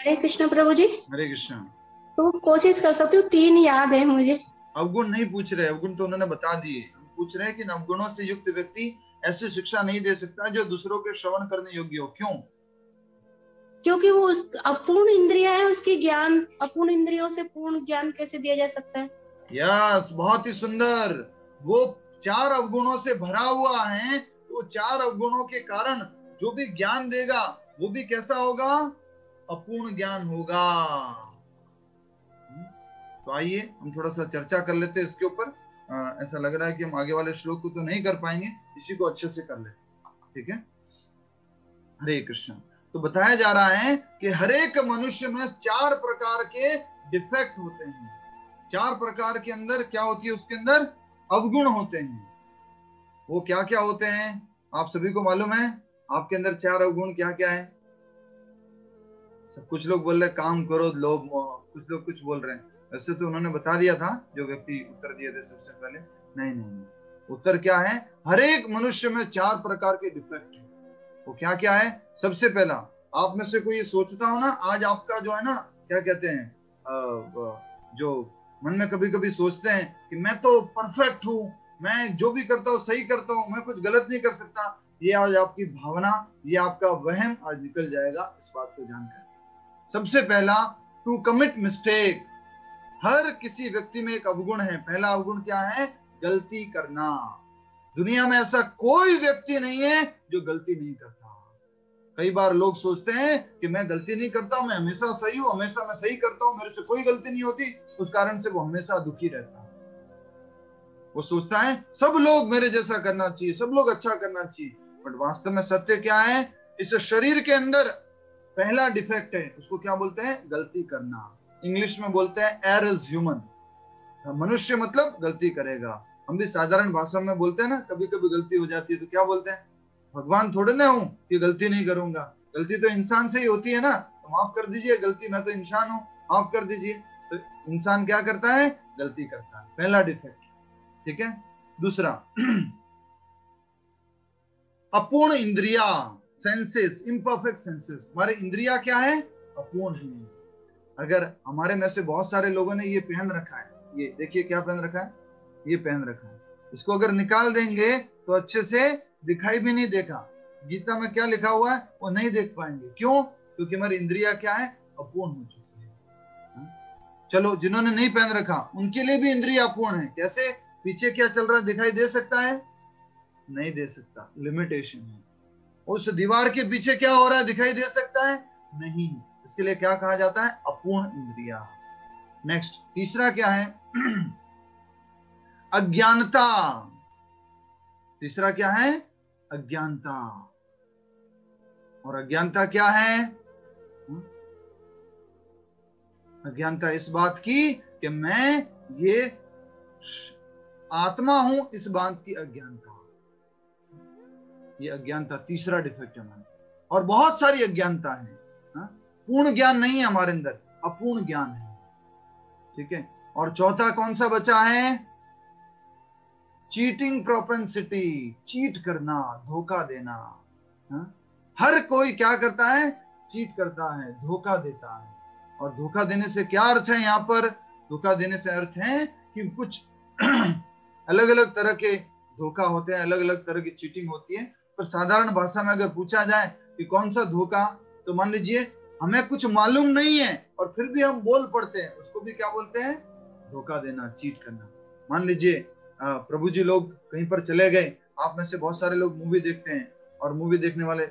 हरे कृष्ण प्रभु जी। हरे कृष्ण। तो कोशिश कर सकती हूँ तीन याद है मुझे। अवगुण नहीं पूछ रहे अवगुण तो उन्होंने बता दिए। पूछ रहे हैं कि नवगुणों से युक्त व्यक्ति ऐसी शिक्षा नहीं दे सकता जो दूसरों के श्रवण करने योग्य हो। क्यों? क्योंकि वो उस अपूर्ण इंद्रिया है उसकी ज्ञान अपूर्ण इंद्रियों से पूर्ण ज्ञान कैसे दिया जा सकता है? यस बहुत ही सुंदर। वो चार अवगुणों से भरा हुआ है तो चार अवगुणों के कारण जो भी ज्ञान देगा वो भी कैसा होगा? अपूर्ण ज्ञान होगा। तो आइए हम थोड़ा सा चर्चा कर लेते हैं इसके ऊपर। ऐसा लग रहा है कि हम आगे वाले श्लोक को तो नहीं कर पाएँगे, इसी को अच्छे से कर लेते ठीक है? हरे कृष्ण तो बताया जा रहा है कि हरेक मनुष्य में चार प्रकार के डिफेक्ट होते हैं। चार प्रकार के अंदर क्या होती है उसके अंदर? अवगुण होते हैं। वो क्या क्या होते हैं? आप सभी को मालूम है, आपके अंदर चार अवगुण क्या क्या है? सब कुछ लोग बोल रहे काम करो लोग कुछ लोग कुछ बोल रहे हैं। वैसे तो उन्होंने बता दिया था, जो व्यक्ति उत्तर दिए थे सबसे पहले। नहीं नहीं उत्तर क्या है? हर एक मनुष्य में चार प्रकार के डिफेक्ट है। वो क्या क्या है? सबसे पहला, आप में से कोई ये सोचता हो ना, आज आपका जो है ना, क्या कहते हैं जो मन में कभी कभी सोचते हैं कि मैं तो परफेक्ट हूँ, मैं जो भी करता हूँ, सही करता हूँ, मैं कुछ गलत नहीं कर सकता, ये आज आपकी भावना, ये आपका वहम आज निकल जाएगा इस बात को जानकर। सबसे पहला टू कमिट मिस्टेक हर किसी व्यक्ति में एक अवगुण है। पहला अवगुण क्या है? गलती करना। दुनिया में ऐसा कोई व्यक्ति नहीं है जो गलती नहीं करता। कई बार लोग सोचते हैं कि मैं गलती नहीं करता, मैं हमेशा सही हूँ, हमेशा मैं सही करता हूँ, मेरे से कोई गलती नहीं होती, उस कारण से वो हमेशा दुखी रहता है। वो सोचता है, सब लोग मेरे जैसा करना चाहिए, सब लोग अच्छा करना चाहिए, बट वास्तव में सत्य क्या है? इस शरीर के अंदर पहला डिफेक्ट है, उसको क्या बोलते हैं? गलती करना। इंग्लिश में बोलते हैं एर इज़ ह्यूमन मनुष्य मतलब गलती करेगा। हम भी साधारण भाषा में बोलते हैं ना कभी कभी गलती हो जाती है तो क्या बोलते हैं? भगवान थोड़े ना हूँ कि गलती नहीं करूँगा। गलती तो इंसान से ही होती है ना तो माफ़ कर दीजिए, गलती मैं तो इंसान हूँ, माफ़ कर दीजिए। तो इंसान क्या करता है? गलती करता है। पहला डिफेक्ट ठीक है? दूसरा, अपूर्ण इंद्रिया सेंसेस इम्परफेक्ट सेंसेस हमारे इंद्रिया क्या है? अपूर्ण है। अगर हमारे में से बहुत सारे लोगों ने ये पहन रखा है, ये देखिए क्या पहन रखा है? ये पहन रखा है। इसको अगर निकाल देंगे तो अच्छे से दिखाई भी नहीं देखा गीता में क्या लिखा हुआ है? वो नहीं देख पाएँगे। क्यों? क्योंकि हमारी इंद्रिया क्या है? अपूर्ण हो चुकी है। हाँ? चलो, जिन्होंने नहीं पहन रखा, उनके लिए भी इंद्रिया अपूर्ण है। कैसे? पीछे क्या चल रहा है? दिखाई दे सकता है? नहीं दे सकता। लिमिटेशन है। उस दीवार के पीछे क्या हो रहा है? दिखाई दे सकता है? नहीं। इसके लिए क्या कहा जाता है? अपूर्ण इंद्रिया। नेक्स्ट तीसरा क्या है? अज्ञानता। तीसरा क्या है? अज्ञानता। और अज्ञानता क्या है? अज्ञानता इस बात की कि मैं ये आत्मा हूँ, इस बात की अज्ञानता। ये अज्ञानता तीसरा डिफेक्ट है। और बहुत सारी अज्ञानता हा? पूर्ण ज्ञान नहीं है हमारे अंदर, अपूर्ण ज्ञान है। ठीक है? और चौथा कौन सा बचा है? चीटिंग प्रोपेंसिटी चीट करना, धोखा देना। हा? हर कोई क्या करता है? चीट करता है, धोखा देता है। और धोखा देने से क्या अर्थ है यहाँ पर? धोखा देने से अर्थ है कि कुछ अलग अलग तरह के धोखा होते हैं अलग अलग तरह की चीटिंग होती है। पर साधारण भाषा में अगर पूछा जाए कि कौन सा धोखा तो मान लीजिए हमें कुछ मालूम नहीं है और फिर भी हम बोल पड़ते हैं। उसको भी क्या बोलते हैं? धोखा देना चीट करना। मान लीजिए प्रभु जी लोग कहीं पर चले गए। आप में से बहुत सारे लोग मूवी देखते हैं और मूवी देखने वाले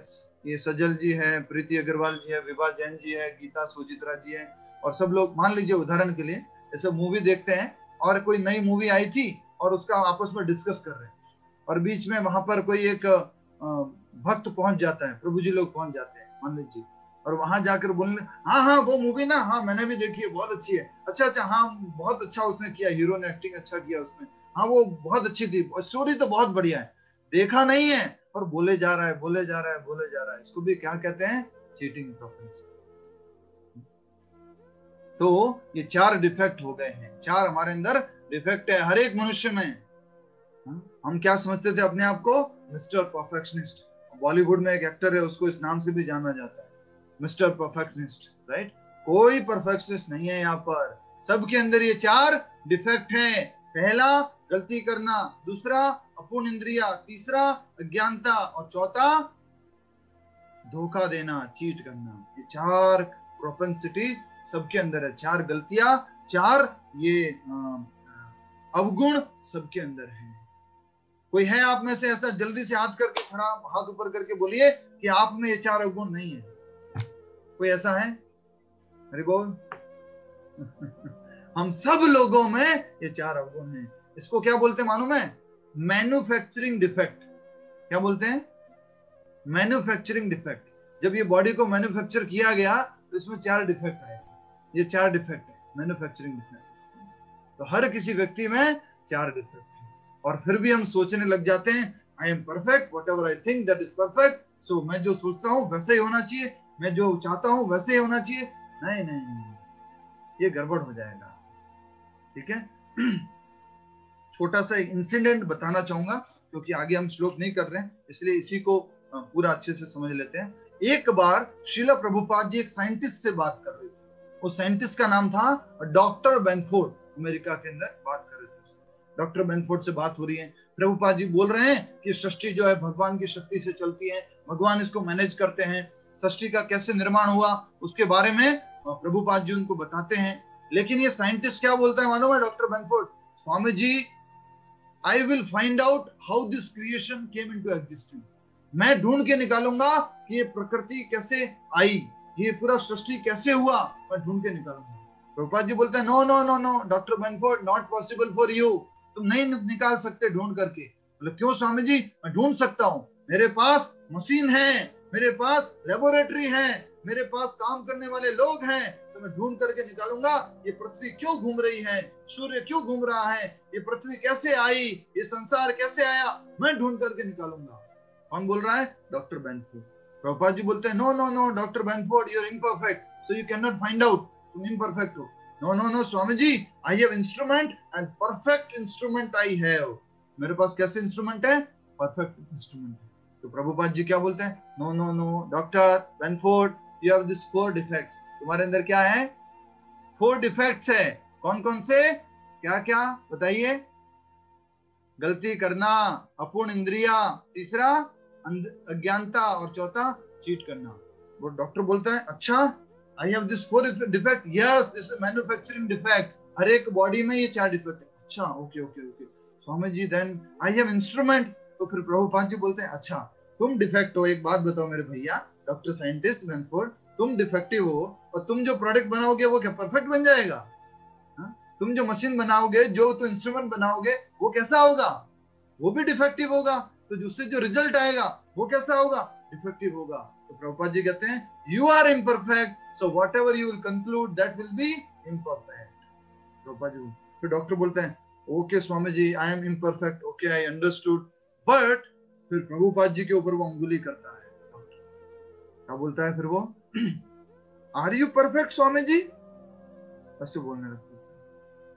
ये सजल जी है, प्रीति अग्रवाल जी है विभा जैन जी है, गीता सुजित्रा जी है और सब लोग, मान लीजिए उदाहरण के लिए, ऐसे मूवी देखते हैं और कोई नई मूवी आई थी और उसका आपस में डिस्कस कर रहे हैं और बीच में वहाँ पर कोई एक भक्त पहुँच जाता है प्रभु जी लोग पहुँच जाते हैं, मान लीजिए। और वहाँ जाकर बोलने हाँ हाँ वो मूवी ना हाँ मैंने भी देखी है, बहुत अच्छी है। अच्छा अच्छा हाँ बहुत अच्छा उसने किया हीरो ने एक्टिंग अच्छा किया उसने। हाँ वो बहुत अच्छी थी स्टोरी तो बहुत बढ़िया है। देखा नहीं है, पर बोले जा रहा है, बोले जा रहा है, बोले जा रहा है। इसको भी क्या कहते हैं? चीटिंग प्रोफेंस तो ये चार डिफेक्ट हो गए हैं। चार हमारे अंदर डिफेक्ट है, हर एक मनुष्य में। हम क्या समझते थे अपने आप को? मिस्टर परफेक्शनिस्ट बॉलीवुड में एक एक्टर है, उसको इस नाम से भी जाना जाता है। मिस्टर परफेक्शनिस्ट राइट कोई परफेक्शनिस्ट नहीं है यहाँ पर। सबके अंदर ये चार डिफेक्ट हैं। पहला, गलती करना। दूसरा, अपूर्ण इंद्रिया। तीसरा, अज्ञानता। और चौथा, धोखा देना चीट करना। ये चार प्रोपेंसिटी सबके अंदर है। चार गलतियाँ, चार ये अवगुण सबके अंदर है। कोई है आप में से ऐसा? जल्दी से हाथ करके खड़ा, हाथ ऊपर करके बोलिए कि आप में ये चार अवगुण नहीं है। कोई ऐसा है? अरे बोल। हम सब लोगों में ये चार अवगुण हैं। इसको क्या बोलते हैं मालूम है? मैन्युफैक्चरिंग डिफेक्ट क्या बोलते हैं? मैन्युफैक्चरिंग डिफेक्ट जब ये बॉडी को मैन्युफैक्चर किया गया तो इसमें चार डिफेक्ट आए। ये चार डिफेक्ट है। मैन्युफैक्चरिंग डिफेक्ट तो हर किसी व्यक्ति में चार डिफेक्ट है। और फिर भी हम सोचने लग जाते हैं I am perfect whatever I think that is perfect so मैं जो सोचता हूँ, वैसे ही होना चाहिए। मैं जो चाहता हूँ वैसे होना चाहिए। नहीं नहीं, नहीं। ये गड़बड़ हो जाएगा। ठीक है? छोटा सा एक इंसिडेंट बताना चाहूँगा क्योंकि आगे हम श्लोक नहीं कर रहे हैं इसलिए इसी को पूरा अच्छे से समझ लेते हैं। एक बार शिला प्रभुपाद जी एक साइंटिस्ट से बात कर रहे थे। उस साइंटिस्ट का नाम था डॉक्टर बेनफोर्ड अमेरिका के अंदर बात कर रहे थे डॉक्टर बेनफोर्ड से बात हो रही है। प्रभुपाद जी बोल रहे हैं कि सृष्टि जो है भगवान की शक्ति से चलती है। भगवान इसको मैनेज करते हैं। सृष्टि का कैसे निर्माण हुआ, उसके बारे में प्रभुपाद जी उनको बताते हैं। लेकिन ये साइंटिस्ट क्या बोलता है मालूम है, doctor Benford? Swami ji I will find out how this creation came into existence मैं ढूंढ के निकालूँगा कि ये प्रकृति कैसे आई, ये पूरा सृष्टि कैसे हुआ, मैं ढूंढ के निकालूँगा। प्रभुपाद जी बोलते हैं no no no no doctor Benford not possible for you तुम नहीं निकाल सकते ढूंढ करके। बोले, क्यों स्वामी जी मैं ढूंढ सकता हूँ। मेरे पास मशीन है। मेरे पास लेबोरेटरी है, मेरे पास काम करने वाले लोग हैं तो मैं ढूंढ करके निकालूँगा, ये पृथ्वी क्यों घूम रही है, सूर्य क्यों घूम रहा है, ये पृथ्वी कैसे आई, ये संसार कैसे आया, मैं ढूंढ करके निकालूँगा। कौन बोल रहा है? डॉक्टर बेनफोर्ड प्रभुपाद जी बोलते हैं no no no doctor Benford you are imperfect so you can not find out तुम इम्परफेक्ट हो। No no no Swami ji I have instrument and perfect instrument I have मेरे पास कैसे इंस्ट्रूमेंट है? Perfect instrument है। तो प्रभुपाद जी क्या बोलते हैं? No no no doctor Benford you have this four defects तुम्हारे अंदर क्या है? फोर डिफेक्ट्स है। कौन कौन से? क्या क्या? बताइए। गलती करना, अपूर्ण इंद्रिया। तीसरा अज्ञानता। और चौथा चीट करना। वो डॉक्टर बोलता है अच्छा I have this four defect yes this manufacturing defect हर एक बॉडी में ये चार डिफेक्ट है. अच्छा okay okay okay Swami ji then I have instrument तो फिर प्रभुपाद जी बोलते हैं अच्छा तुम डिफेक्ट हो, एक बात बताओ मेरे भैया डॉक्टर साइंटिस्ट बेनफोर्ड तुम डिफेक्टिव हो और तुम जो प्रोडक्ट बनाओगे, वो क्या परफेक्ट बन जाएगा? हा? तुम जो मशीन बनाओगे, जो तो इंस्ट्रूमेंट बनाओगे, वो कैसा होगा? वो भी डिफेक्टिव होगा। तो उससे जो रिज़ल्ट आएगा, वो कैसा होगा? डिफेक्टिव होगा। तो प्रभुपाद जी कहते हैं you are imperfect so whatever you will conclude that will be imperfect Prabhupada ji, फिर डॉक्टर बोलते हैं, okay, Swami ji I am imperfect okay I understood but फिर प्रभुपाद जी के ऊपर वो अंगुली करता है। क्या बोलता है फिर वो? Are you perfect Swami ji ऐसे बोलने लगते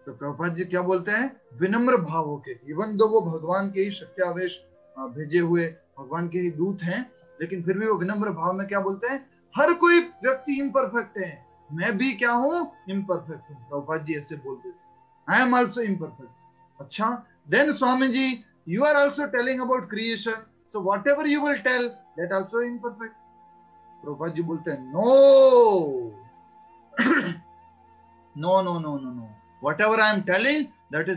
तो प्रभुपाद जी क्या बोलते हैं? विनम्र भाव होके इवन दो वो भगवान के ही शक्त्यावेश भेजे हुए भगवान के ही दूत हैं, लेकिन फिर भी वो विनम्र भाव में क्या बोलते हैं? हर कोई व्यक्ति इम्परफेक्ट है। मैं भी क्या हूँ? इम्परफेक्ट हूँ। प्रभुपाद जी ऐसे बोलते थे आई एम ऑल्सो इम्परफेक्ट अच्छा then Swami ji you are also telling about creation. So whatever you will tell, that also imperfect. Prabhupada ji बोलते हैं no no no no no no whatever I am telling that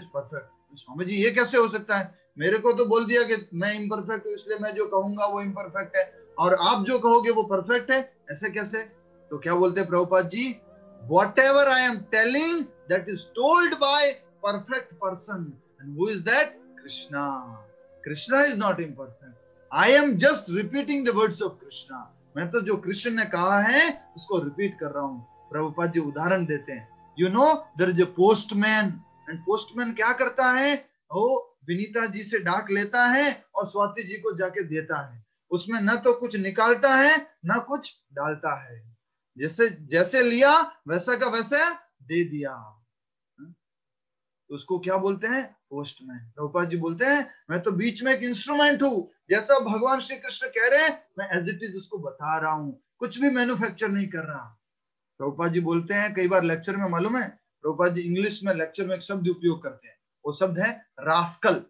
Swami ji ये कैसे हो सकता है मेरे को तो बोल दिया कि मैं इम्परफेक्ट हूँ इसलिए मैं जो कहूँगा वो इम्परफेक्ट है और आप जो कहोगे वो परफेक्ट है ऐसे कैसे तो क्या बोलते Prabhupada ji whatever I am telling that is told by perfect person and who is that Krishna. Krishna is not imperfect. I am just repeating the words of Krishna. मैं तो जो कृष्ण ने कहा है, उसको रिपीट कर रहा हूँ। प्रभुपाद जी उदाहरण देते हैं। You know there is a postman and postman क्या करता है? वो विनीता जी से डाक लेता है और स्वाति जी को जाके देता है। उसमें न तो कुछ निकालता है, न कुछ डालता है। जैसे जैसे लिया, वैसा का वैसा दे दिया। उसको क्या बोलते हैं? पोस्टमैन प्रभुपाद जी बोलते हैं, मैं तो बीच में एक इंस्ट्रूमेंट हूँ। जैसा भगवान श्री कृष्ण कह रहे हैं, मैं एज इट इज़ उसको बता रहा हूँ। कुछ भी मैन्युफैक्चर नहीं कर रहा। प्रभुपाद जी बोलते हैं, कई बार लेक्चर में मालूम है, प्रभुपाद जी इंग्लिश में लेक्चर में एक शब्द उपयोग करते हैं। वो शब्द है रास्कल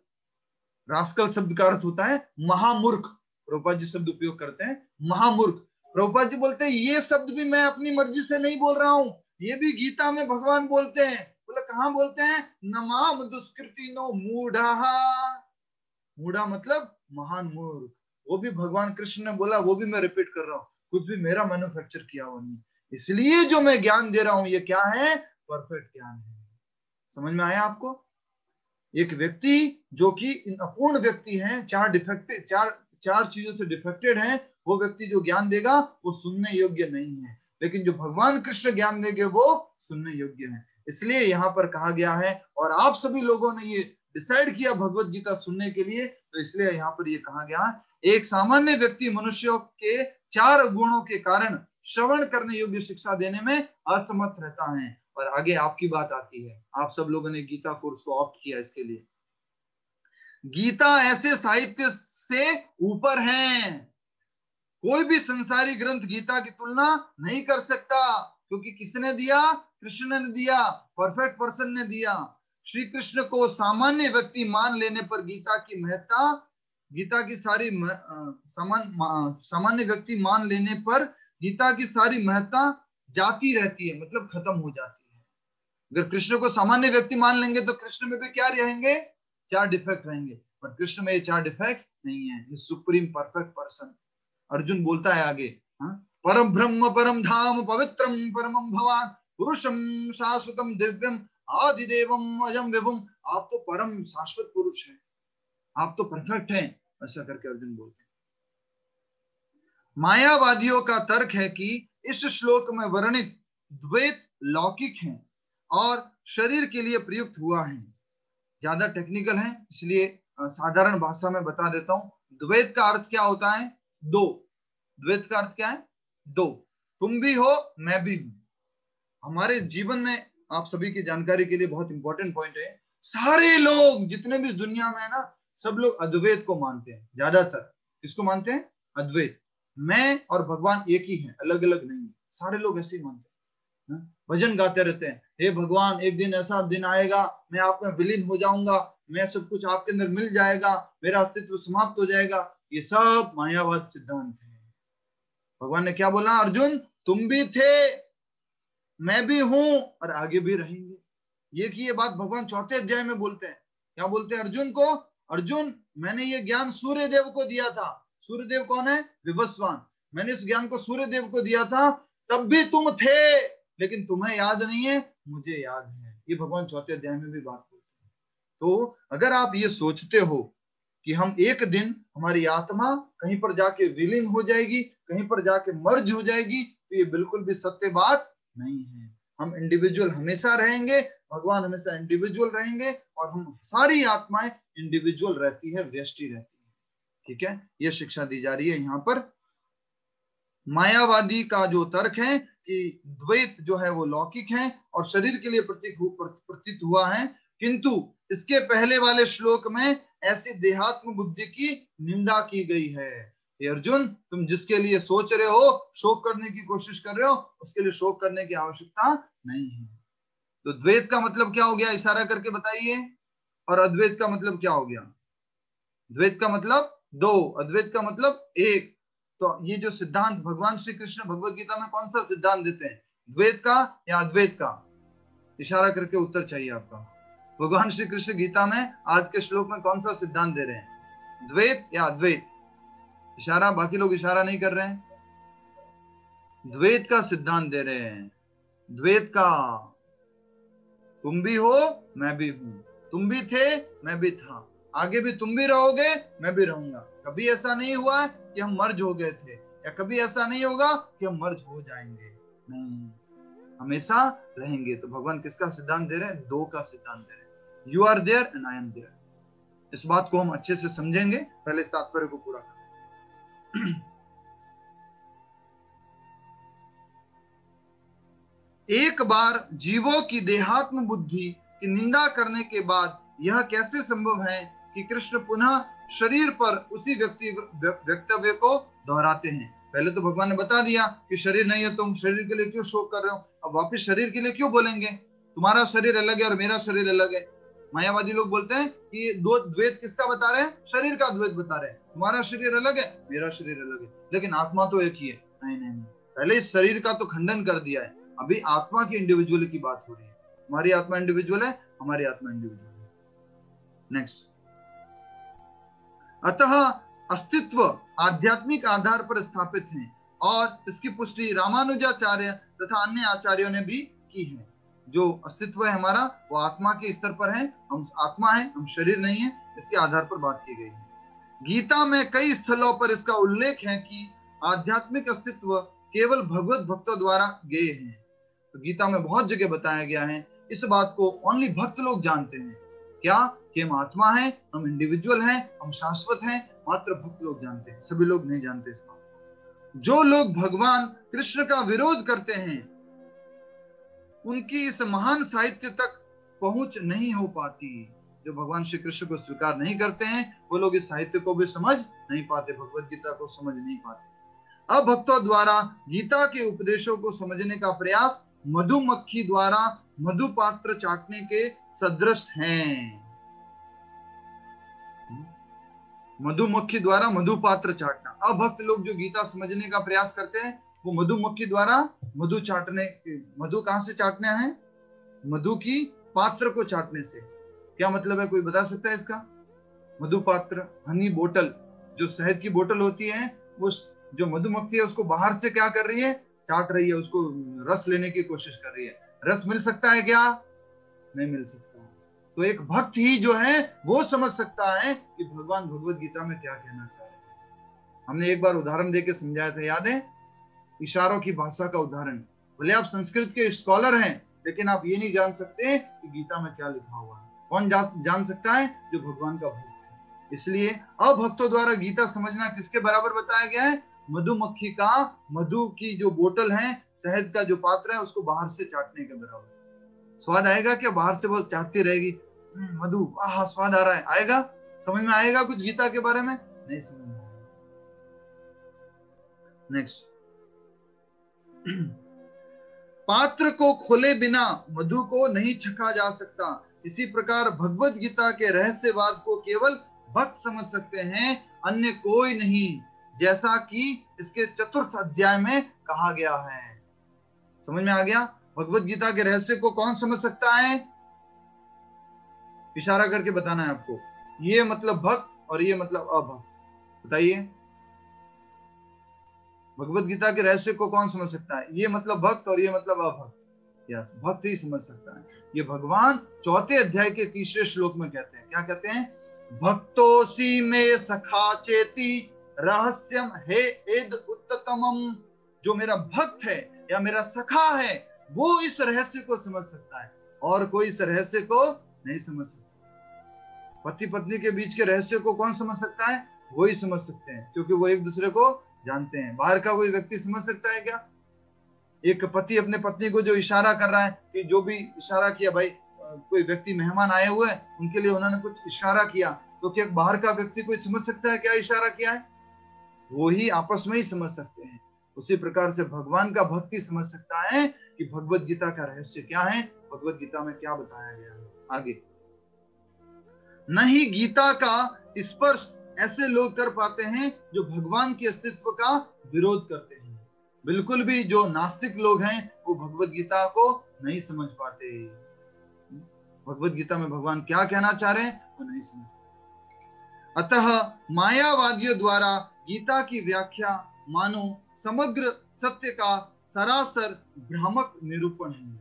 रास्कल शब्द का अर्थ होता है महामूर्ख। प्रभुपाद जी शब्द उपयोग करते हैं, महामूर्ख। प्रभुपाद जी बोलते हैं, ये शब्द भी मैं अपनी मर्ज़ी से नहीं बोल रहा हूँ। ये भी गीता में भगवान बोलते हैं। बोले कहा बोलते हैं? नमाम दुष्कृति नो मूढ़ा। मूढ़ा मतलब महान मूर्ख वो भी भगवान कृष्ण ने बोला, वो भी मैं रिपीट कर रहा हूँ। कुछ भी मेरा मैन्युफैक्चर किया हुआ नहीं। इसलिए जो मैं ज्ञान दे रहा हूँ, ये क्या है? परफेक्ट ज्ञान है। समझ में आया आपको? एक व्यक्ति जो कि अपूर्ण व्यक्ति है, चार डिफेक्टेड चार चार चीज़ों से डिफेक्टेड है, वो व्यक्ति जो ज्ञान देगा, वो सुनने योग्य नहीं है। लेकिन जो भगवान कृष्ण ज्ञान देंगे, वो सुनने योग्य है। इसलिए यहाँ पर कहा गया है, और आप सभी लोगों ने ये डिसाइड किया भगवत गीता सुनने के लिए तो इसलिए यहाँ पर ये कहा गया एक सामान्य व्यक्ति मनुष्यों के चार गुणों के कारण श्रवण करने योग्य शिक्षा देने में असमर्थ रहता है। और आगे आपकी बात आती है, आप सब लोगों ने गीता कोर्स को ऑप्ट किया इसके लिए। गीता ऐसे साहित्य से ऊपर है, कोई भी संसारी ग्रंथ गीता की तुलना नहीं कर सकता, क्योंकि किसने दिया? कृष्ण ने दिया परफेक्ट पर्सन ने दिया। श्री कृष्ण को सामान्य व्यक्ति मान लेने पर गीता की महत्ता, गीता की सारी सामान सामान्य व्यक्ति मान लेने पर गीता की सारी महत्ता जाती रहती है मतलब खत्म हो जाती है। अगर कृष्ण को सामान्य व्यक्ति मान लेंगे तो कृष्ण में भी क्या रहेंगे? चार डिफेक्ट रहेंगे। पर कृष्ण में ये चार डिफेक्ट नहीं है। ये सुप्रीम परफेक्ट पर्सन अर्जुन बोलता है आगे, हा? परम ब्रह्म, परम धाम, पवित्रम, परम भवान। पुरुषम शाश्वतम दिव्यम, आदिदेवम अजम विभुम। आप तो परम शाश्वत पुरुष है। आप तो परफेक्ट हैं, ऐसा करके अर्जुन बोलते हैं। मायावादियों का तर्क है कि इस श्लोक में वर्णित द्वैत लौकिक है और शरीर के लिए प्रयुक्त हुआ है। ज़्यादा टेक्निकल है, इसलिए साधारण भाषा में बता देता हूँ। द्वैत का अर्थ क्या होता है? दो। द्वैत का अर्थ क्या है? दो। तुम भी हो, मैं भी हूँ। हमारे जीवन में आप सभी की जानकारी के लिए बहुत इंपॉर्टेंट पॉइंट है। सारे लोग, जितने भी दुनिया में है ना, सब लोग अद्वैत को मानते हैं, ज़्यादातर। किसको मानते हैं? अद्वैत। मैं और भगवान एक ही है अलग अलग नहीं है। सारे लोग ऐसे ही मानते हैं? भजन गाते रहते हैं। हे भगवान, एक दिन ऐसा दिन आएगा, मैं आप में विलीन हो जाऊँगा, मैं सब कुछ आपके अंदर मिल जाएगा, मेरा अस्तित्व समाप्त हो जाएगा। ये सब मायावाद सिद्धांत है। भगवान ने क्या बोला? अर्जुन, तुम भी थे मैं भी हूँ और आगे भी रहेंगे। ये की ये बात भगवान चौथे अध्याय में बोलते हैं। क्या बोलते हैं? अर्जुन को, अर्जुन, मैंने ये ज्ञान सूर्य देव को दिया था। सूर्यदेव कौन है? विवस्वान। मैंने इस ज्ञान को सूर्यदेव को दिया था, तब भी तुम थे। लेकिन तुम्हें याद नहीं है, मुझे याद है। ये भगवान चौथे अध्याय में भी बात बोलते हैं। तो अगर आप ये सोचते हो कि हम एक दिन, हमारी आत्मा कहीं पर जाके विलीन हो जाएगी, कहीं पर जाके मर्ज हो जाएगी तो ये बिल्कुल भी सत्य बात नहीं है। हम इंडिविजुअल हमेशा रहेंगे, भगवान हमेशा इंडिविजुअल रहेंगे और हम सारी आत्माएँ इंडिविजुअल रहती है, व्यष्टि रहती है। ठीक है? ये शिक्षा दी जा रही है यहाँ पर। मायावादी का जो तर्क है कि द्वैत जो है वो लौकिक है और शरीर के लिए प्रतीक प्रतीत हुआ है, किंतु इसके पहले वाले श्लोक में ऐसी देहात्म बुद्धि की निंदा की गई है। अर्जुन, तुम जिसके लिए सोच रहे हो, शोक करने की कोशिश कर रहे हो, उसके लिए शोक करने की आवश्यकता नहीं है। तो द्वैत का मतलब क्या हो गया? इशारा करके बताइए। और अद्वैत का मतलब क्या हो गया? द्वैत का मतलब दो, अद्वैत का मतलब एक। तो ये जो सिद्धांत, भगवान श्री कृष्ण भगवत गीता में कौन सा सिद्धांत देते हैं? द्वैत का या अद्वैत का? इशारा करके उत्तर चाहिए आपका। भगवान श्री कृष्ण गीता में आज के श्लोक में कौन सा सिद्धांत दे रहे हैं? द्वैत या अद्वैत? इशारा, बाकी लोग इशारा नहीं कर रहे हैं। द्वैत का सिद्धांत दे रहे हैं। द्वैत का, तुम भी हो, मैं भी हूँ। तुम भी थे, मैं भी था। आगे भी तुम भी रहोगे, मैं भी रहूँगा। कभी ऐसा नहीं हुआ कि हम मर्ज हो गए थे, या कभी ऐसा नहीं होगा कि हम मर्ज हो जाएँगे। नहीं, हमेशा रहेंगे। तो भगवान किसका सिद्धांत दे रहे हैं? दो का सिद्धांत दे रहे हैं। You are there and I am there इस बात को हम अच्छे से समझेंगे। पहले इस तात्पर्य को पूरा करें। एक बार जीवों की देहात्म बुद्धि की निंदा करने के बाद यह कैसे संभव है कि कृष्ण पुनः शरीर पर उसी व्यक्ति वक्तव्य को दोहराते हैं? पहले तो भगवान ने बता दिया कि शरीर नहीं है, तुम शरीर के लिए क्यों शोक कर रहे हो? अब वापिस शरीर के लिए क्यों बोलेंगे? तुम्हारा शरीर अलग है और मेरा शरीर अलग है। मायावादी लोग बोलते हैं कि दो द्वैत किसका बता रहे हैं? शरीर का द्वैत बता रहे हैं। तुम्हारा शरीर अलग है मेरा शरीर अलग है। लेकिन आत्मा तो एक ही है। नहीं नहीं नहीं। पहले इस शरीर का तो खंडन कर दिया है। अभी आत्मा की इंडिविजुअल की बात हो रही है। हमारी आत्मा इंडिविजुअल है हमारी आत्मा इंडिविजुअल है। नेक्स्ट अतः अस्तित्व आध्यात्मिक आधार पर स्थापित है और इसकी पुष्टि रामानुजाचार्य तथा अन्य आचार्यों ने भी की है। जो अस्तित्व है हमारा, वो आत्मा के स्तर पर है। हम आत्मा है, हम शरीर नहीं है, इसके आधार पर बात की गई है। गीता में कई स्थलों पर इसका उल्लेख है कि आध्यात्मिक अस्तित्व केवल भगवत भक्तों द्वारा गए हैं। तो गीता में बहुत जगह बताया गया है, इस बात को ओनली भक्त लोग जानते हैं। क्या? कि हम आत्मा है, हम इंडिविजुअल हैं, हम शाश्वत हैं, मात्र भक्त लोग जानते हैं, सभी लोग नहीं जानते इस बात जो लोग भगवान कृष्ण का विरोध करते हैं उनकी इस महान साहित्य तक पहुँच नहीं हो पाती। जो भगवान श्री कृष्ण को स्वीकार नहीं करते हैं, वो लोग इस साहित्य को भी समझ नहीं पाते, भगवत गीता को समझ नहीं पाते। अब भक्तों द्वारा, गीता के उपदेशों को समझने का प्रयास मधुमक्खी द्वारा मधुपात्र चाटने के सदृश हैं। मधुमक्खी द्वारा मधुपात्र चाटना। अब भक्त लोग जो गीता समझने का प्रयास करते हैं वो मधुमक्खी द्वारा मधु चाटने मधु कहाँ से चाटने हैं? मधु की पात्र को चाटने से। क्या मतलब है? कोई बता सकता है इसका? मधु पात्र, हनी बोतल जो शहद की बोतल होती है, वो जो मधुमक्खी है, उसको बाहर से क्या कर रही है? चाट रही है, उसको रस लेने की कोशिश कर रही है। रस मिल सकता है क्या? नहीं मिल सकता। तो एक भक्त ही जो है, वो समझ सकता है कि भगवान भगवत गीता में क्या कहना चाह रहे हैं। हमने एक बार उदाहरण देके समझाया था, याद है? इशारों की भाषा का उदाहरण। भले आप संस्कृत के स्कॉलर हैं लेकिन आप ये नहीं जान सकते कि गीता में क्या लिखा हुआ है। कौन जान सकता है? जो भगवान का भक्त है। इसलिए अभक्तों द्वारा गीता समझना किसके बराबर बताया गया है? मधुमक्खी का मधु की जो बोतल है शहद का जो पात्र है उसको बाहर से चाटने के बराबर। स्वाद आएगा क्या? बाहर से वो चाटती रहेगी। हम्म, मधु आह स्वाद आ रहा है। आएगा? समझ में आएगा कुछ गीता के बारे में? नहीं समझ में आएगा नेक्स्ट पात्र को खोले बिना मधु को नहीं छका जा सकता। इसी प्रकार भगवत गीता के रहस्यवाद को केवल भक्त समझ सकते हैं, अन्य कोई नहीं, जैसा कि इसके चतुर्थ अध्याय में कहा गया है। समझ में आ गया? भगवत गीता के रहस्य को कौन समझ सकता है? इशारा करके बताना है आपको। ये मतलब भक्त और ये मतलब अभक्त। बताइए। भगवत गीता के रहस्य को कौन समझ सकता है? ये मतलब भक्त और ये मतलब अभक्त। यस भक्त ही समझ सकता है। ये भगवान चौथे अध्याय के तीसरे श्लोक में कहते हैं। क्या कहते हैं? भक्तोसी में सखा चेती रहस्यम हे एद उत्तमम जो मेरा भक्त है या मेरा सखा है, वो इस रहस्य को समझ सकता है और कोई इस रहस्य को नहीं समझ सकता। पति पत्नी के बीच के रहस्य को कौन समझ सकता है? वो ही समझ सकते हैं, क्योंकि वो एक दूसरे को जानते हैं। बाहर का कोई व्यक्ति समझ सकता है क्या? एक पति अपने पत्नी को जो इशारा कर रहा है कि जो भी इशारा किया, भाई, कोई व्यक्ति मेहमान आए हुए हैं, उनके लिए उन्होंने कुछ इशारा किया तो क्या बाहर का व्यक्ति कोई समझ सकता है क्या इशारा किया है? वो ही आपस में ही समझ सकते हैं। उसी प्रकार से भगवान का भक्ति समझ सकता है कि भगवत गीता का रहस्य क्या है, भगवत गीता में क्या बताया गया है। आगे। नहीं गीता का स्पर्श ऐसे लोग कर पाते हैं जो भगवान के अस्तित्व का विरोध करते हैं। बिल्कुल भी जो नास्तिक लोग हैं, वो भगवत गीता को नहीं समझ पाते। भगवत गीता में भगवान क्या कहना चाह रहे हैं, वो नहीं समझ अतः मायावादियों द्वारा गीता की व्याख्या मानो समग्र सत्य का सरासर भ्रामक निरूपण है।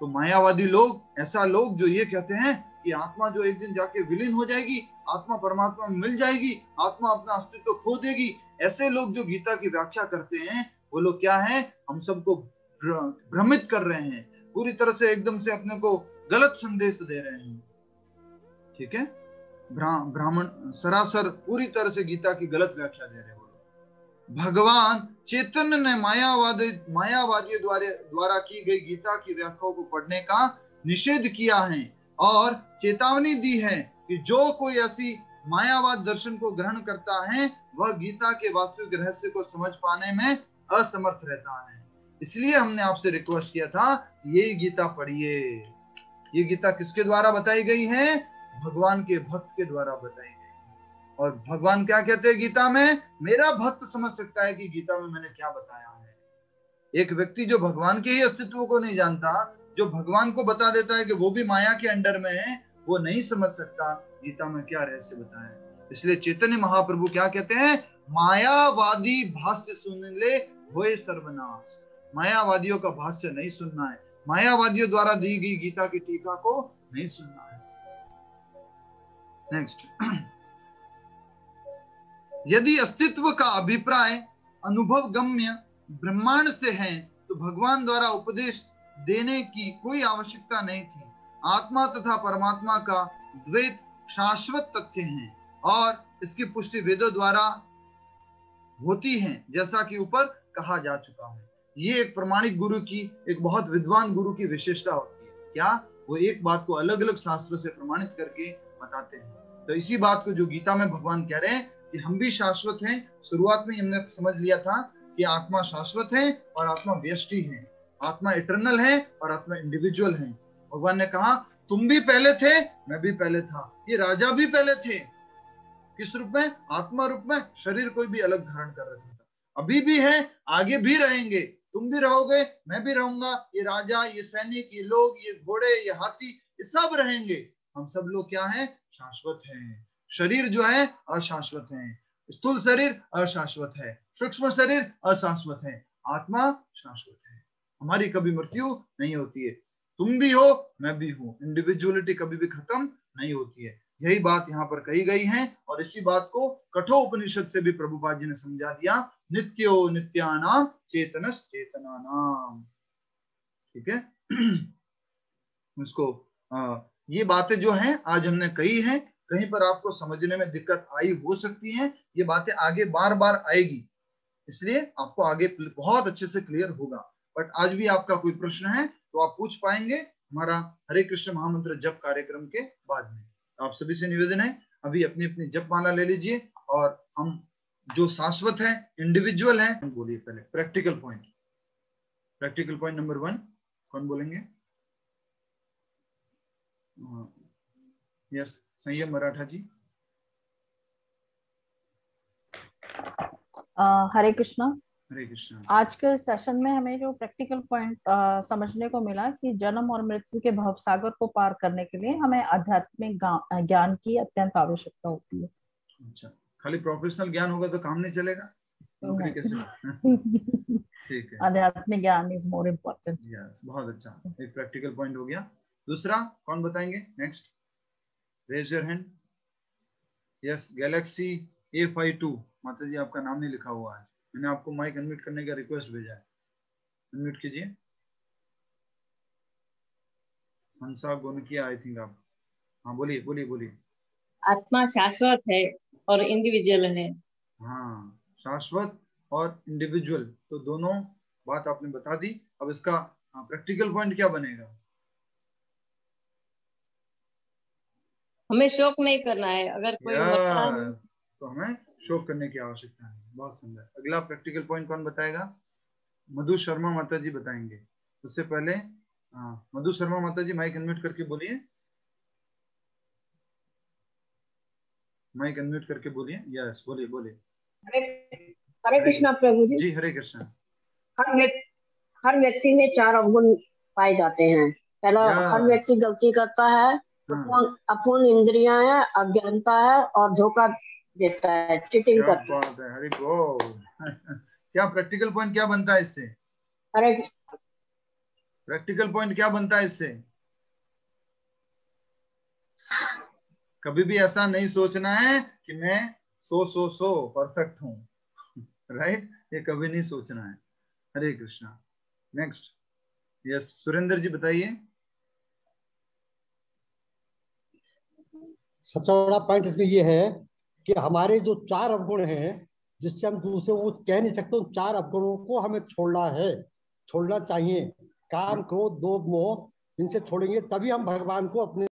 तो मायावादी लोग, ऐसा लोग जो ये कहते हैं कि आत्मा जो एक दिन जाके विलीन हो जाएगी, आत्मा परमात्मा में मिल जाएगी, आत्मा अपना अस्तित्व खो देगी। ऐसे लोग जो गीता की व्याख्या करते हैं, वो लोग क्या है? हम सबको भ्रमित कर रहे हैं। पूरी तरह से एकदम से अपने को गलत संदेश दे रहे हैं। ठीक है? ब्राह्मण, सरासर पूरी तरह से गीता की गलत व्याख्या दे रहे बोलो भगवान चेतन ने मायावादी, मायावादियों द्वारा द्वारा की गई गीता की व्याख्याओं को पढ़ने का निषेध किया है। और चेतावनी दी है कि जो कोई ऐसी मायावाद दर्शन को ग्रहण करता है, वह गीता के वास्तविक रहस्य को समझ पाने में असमर्थ रहता है। इसलिए हमने आपसे रिक्वेस्ट किया था, ये गीता पढ़िए। ये गीता किसके द्वारा बताई गई है? भगवान के भक्त के द्वारा बताई गई और भगवान क्या कहते हैं गीता में? मेरा भक्त समझ सकता है कि गीता में मैंने क्या बताया है। एक व्यक्ति जो भगवान के ही अस्तित्व को नहीं जानता जो भगवान को बता देता है कि वो भी माया के अंडर में है, वो नहीं समझ सकता। गीता में क्या रहस्य बताया? इसलिए चैतन्य महाप्रभु क्या कहते हैं? मायावादी भाष्य सुन ले सर्वनाश। मायावादियों का भाष्य नहीं सुनना है। मायावादियों द्वारा दी गई गीता की टीका को नहीं सुनना है। नेक्स्ट यदि अस्तित्व का अभिप्राय अनुभव गम्य ब्रह्मांड से है तो भगवान द्वारा उपदेश देने की कोई आवश्यकता नहीं थी। आत्मा तथा परमात्मा का द्वैत शाश्वत तथ्य है और इसकी पुष्टि वेदों द्वारा होती है, जैसा कि ऊपर कहा जा चुका है। ये एक प्रमाणिक गुरु की, एक बहुत विद्वान गुरु की विशेषता होती है। क्या? वो एक बात को अलग अलग शास्त्रों से प्रमाणित करके बताते हैं। तो इसी बात को जो गीता में भगवान कह रहे हैं कि हम भी शाश्वत हैं, शुरुआत में हमने समझ लिया था कि आत्मा शाश्वत है और आत्मा व्यष्टि है। आत्मा इटरनल है और आत्मा इंडिविजुअल है। भगवान ने कहा, तुम भी पहले थे, मैं भी पहले था। ये राजा भी पहले थे। किस रूप में? आत्मा रूप में। शरीर कोई भी अलग धारण कर रहा था। अभी भी है, आगे भी रहेंगे। तुम भी रहोगे, मैं भी रहूँगा। ये राजा, ये सैनिक, ये लोग, ये घोड़े, ये हाथी, ये सब रहेंगे। हम सब लोग क्या है? शाश्वत है। शरीर जो है, अशाश्वत है। स्थूल शरीर अशाश्वत है। सूक्ष्म शरीर अशाश्वत है। आत्मा शाश्वत है। हमारी कभी मृत्यु नहीं होती है। तुम भी हो मैं भी हूँ। इंडिविजुअलिटी कभी भी खत्म नहीं होती है। यही बात यहाँ पर कही गई है और इसी बात को कठोर उपनिषद से भी प्रभुपाद जी ने समझा दिया नित्यो नित्यानाम चेतनस चेतना नाम ठीक है? उसको आ, ये बातें जो हैं आज हमने कही हैं कहीं पर आपको समझने में दिक्कत आई हो सकती है ये बातें आगे बार बार आएगी। इसलिए आपको आगे बहुत अच्छे से क्लियर होगा। बट आज भी आपका कोई प्रश्न है तो आप पूछ पाएँगे हमारा हरे कृष्ण महामंत्र जप कार्यक्रम के बाद में। तो आप सभी से निवेदन है, अभी अपनी अपनी जप माला ले लीजिए और हम जो शाश्वत है इंडिविजुअल है बोलिए पहले। Practical point practical point number one कौन बोलेंगे? यस संयम मराठा जी। हरे कृष्णा आज के सेशन में हमें जो प्रैक्टिकल पॉइंट समझने को मिला कि जन्म और मृत्यु के भव सागर को पार करने के लिए हमें आध्यात्मिक ज्ञान की अत्यंत आवश्यकता होती है। अच्छा खाली प्रोफेशनल ज्ञान होगा तो काम नहीं चलेगा? नौकरी कैसे? ठीक है। आध्यात्मिक ज्ञान इज़ मोर इम्पोर्टेंट यस बहुत अच्छा। एक प्रैक्टिकल पॉइंट हो गया। दूसरा कौन बताएँगे? Next raise your hand yes galaxy A five two माता जी आपका नाम नहीं लिखा हुआ है। मैंने आपको माइक अनम्यूट करने का रिक्वेस्ट भेजा है। अनम्यूट कीजिए। हंसा गोनकिया आई थिंक आप। हाँ बोलिए बोलिए बोलिए। आत्मा शाश्वत है और इंडिविजुअल है। हाँ शाश्वत और इंडिविजुअल तो दोनों बात आपने बता दी। अब इसका प्रैक्टिकल पॉइंट क्या बनेगा? हमें शोक नहीं करना है। अगर कोई तो हमें शोक करने की आवश्यकता है। बहुत सुंदर। अगला प्रैक्टिकल पॉइंट कौन बताएगा? मधु शर्मा माता जी बताएँगे। उससे पहले हाँ मधु शर्मा माता जी माइक अनम्यूट करके बोलिए। माइक अनम्यूट करके बोलिए। यस बोलिए बोलिए। हरे कृष्णा प्रभु जी जी हरे कृष्णा। हर व्यक्ति हर व्यक्ति में चार अवगुण पाए जाते हैं। पहला हर व्यक्ति गलती करता है अपूर्ण इंद्रिया है अज्ञानता है और धोखा देता है चीटिंग करता है। हरे क्या प्रैक्टिकल पॉइंट क्या बनता है इससे? अरे प्रैक्टिकल पॉइंट क्या बनता है इससे? कभी भी ऐसा नहीं सोचना है कि मैं सो सो सो परफेक्ट हूँ। राइट ये कभी नहीं सोचना है। हरे कृष्णा। नेक्स्ट यस सुरेंद्र जी बताइए। सबसे बड़ा पॉइंट इसमें ये है कि हमारे जो चार अवगुण हैं, जिससे हम दूसरे को कह नहीं सकते, उन चार अवगुणों को हमें छोड़ना है। छोड़ना चाहिए। काम, क्रोध दो मोह, इनसे छोड़ेंगे, तभी हम भगवान को अपने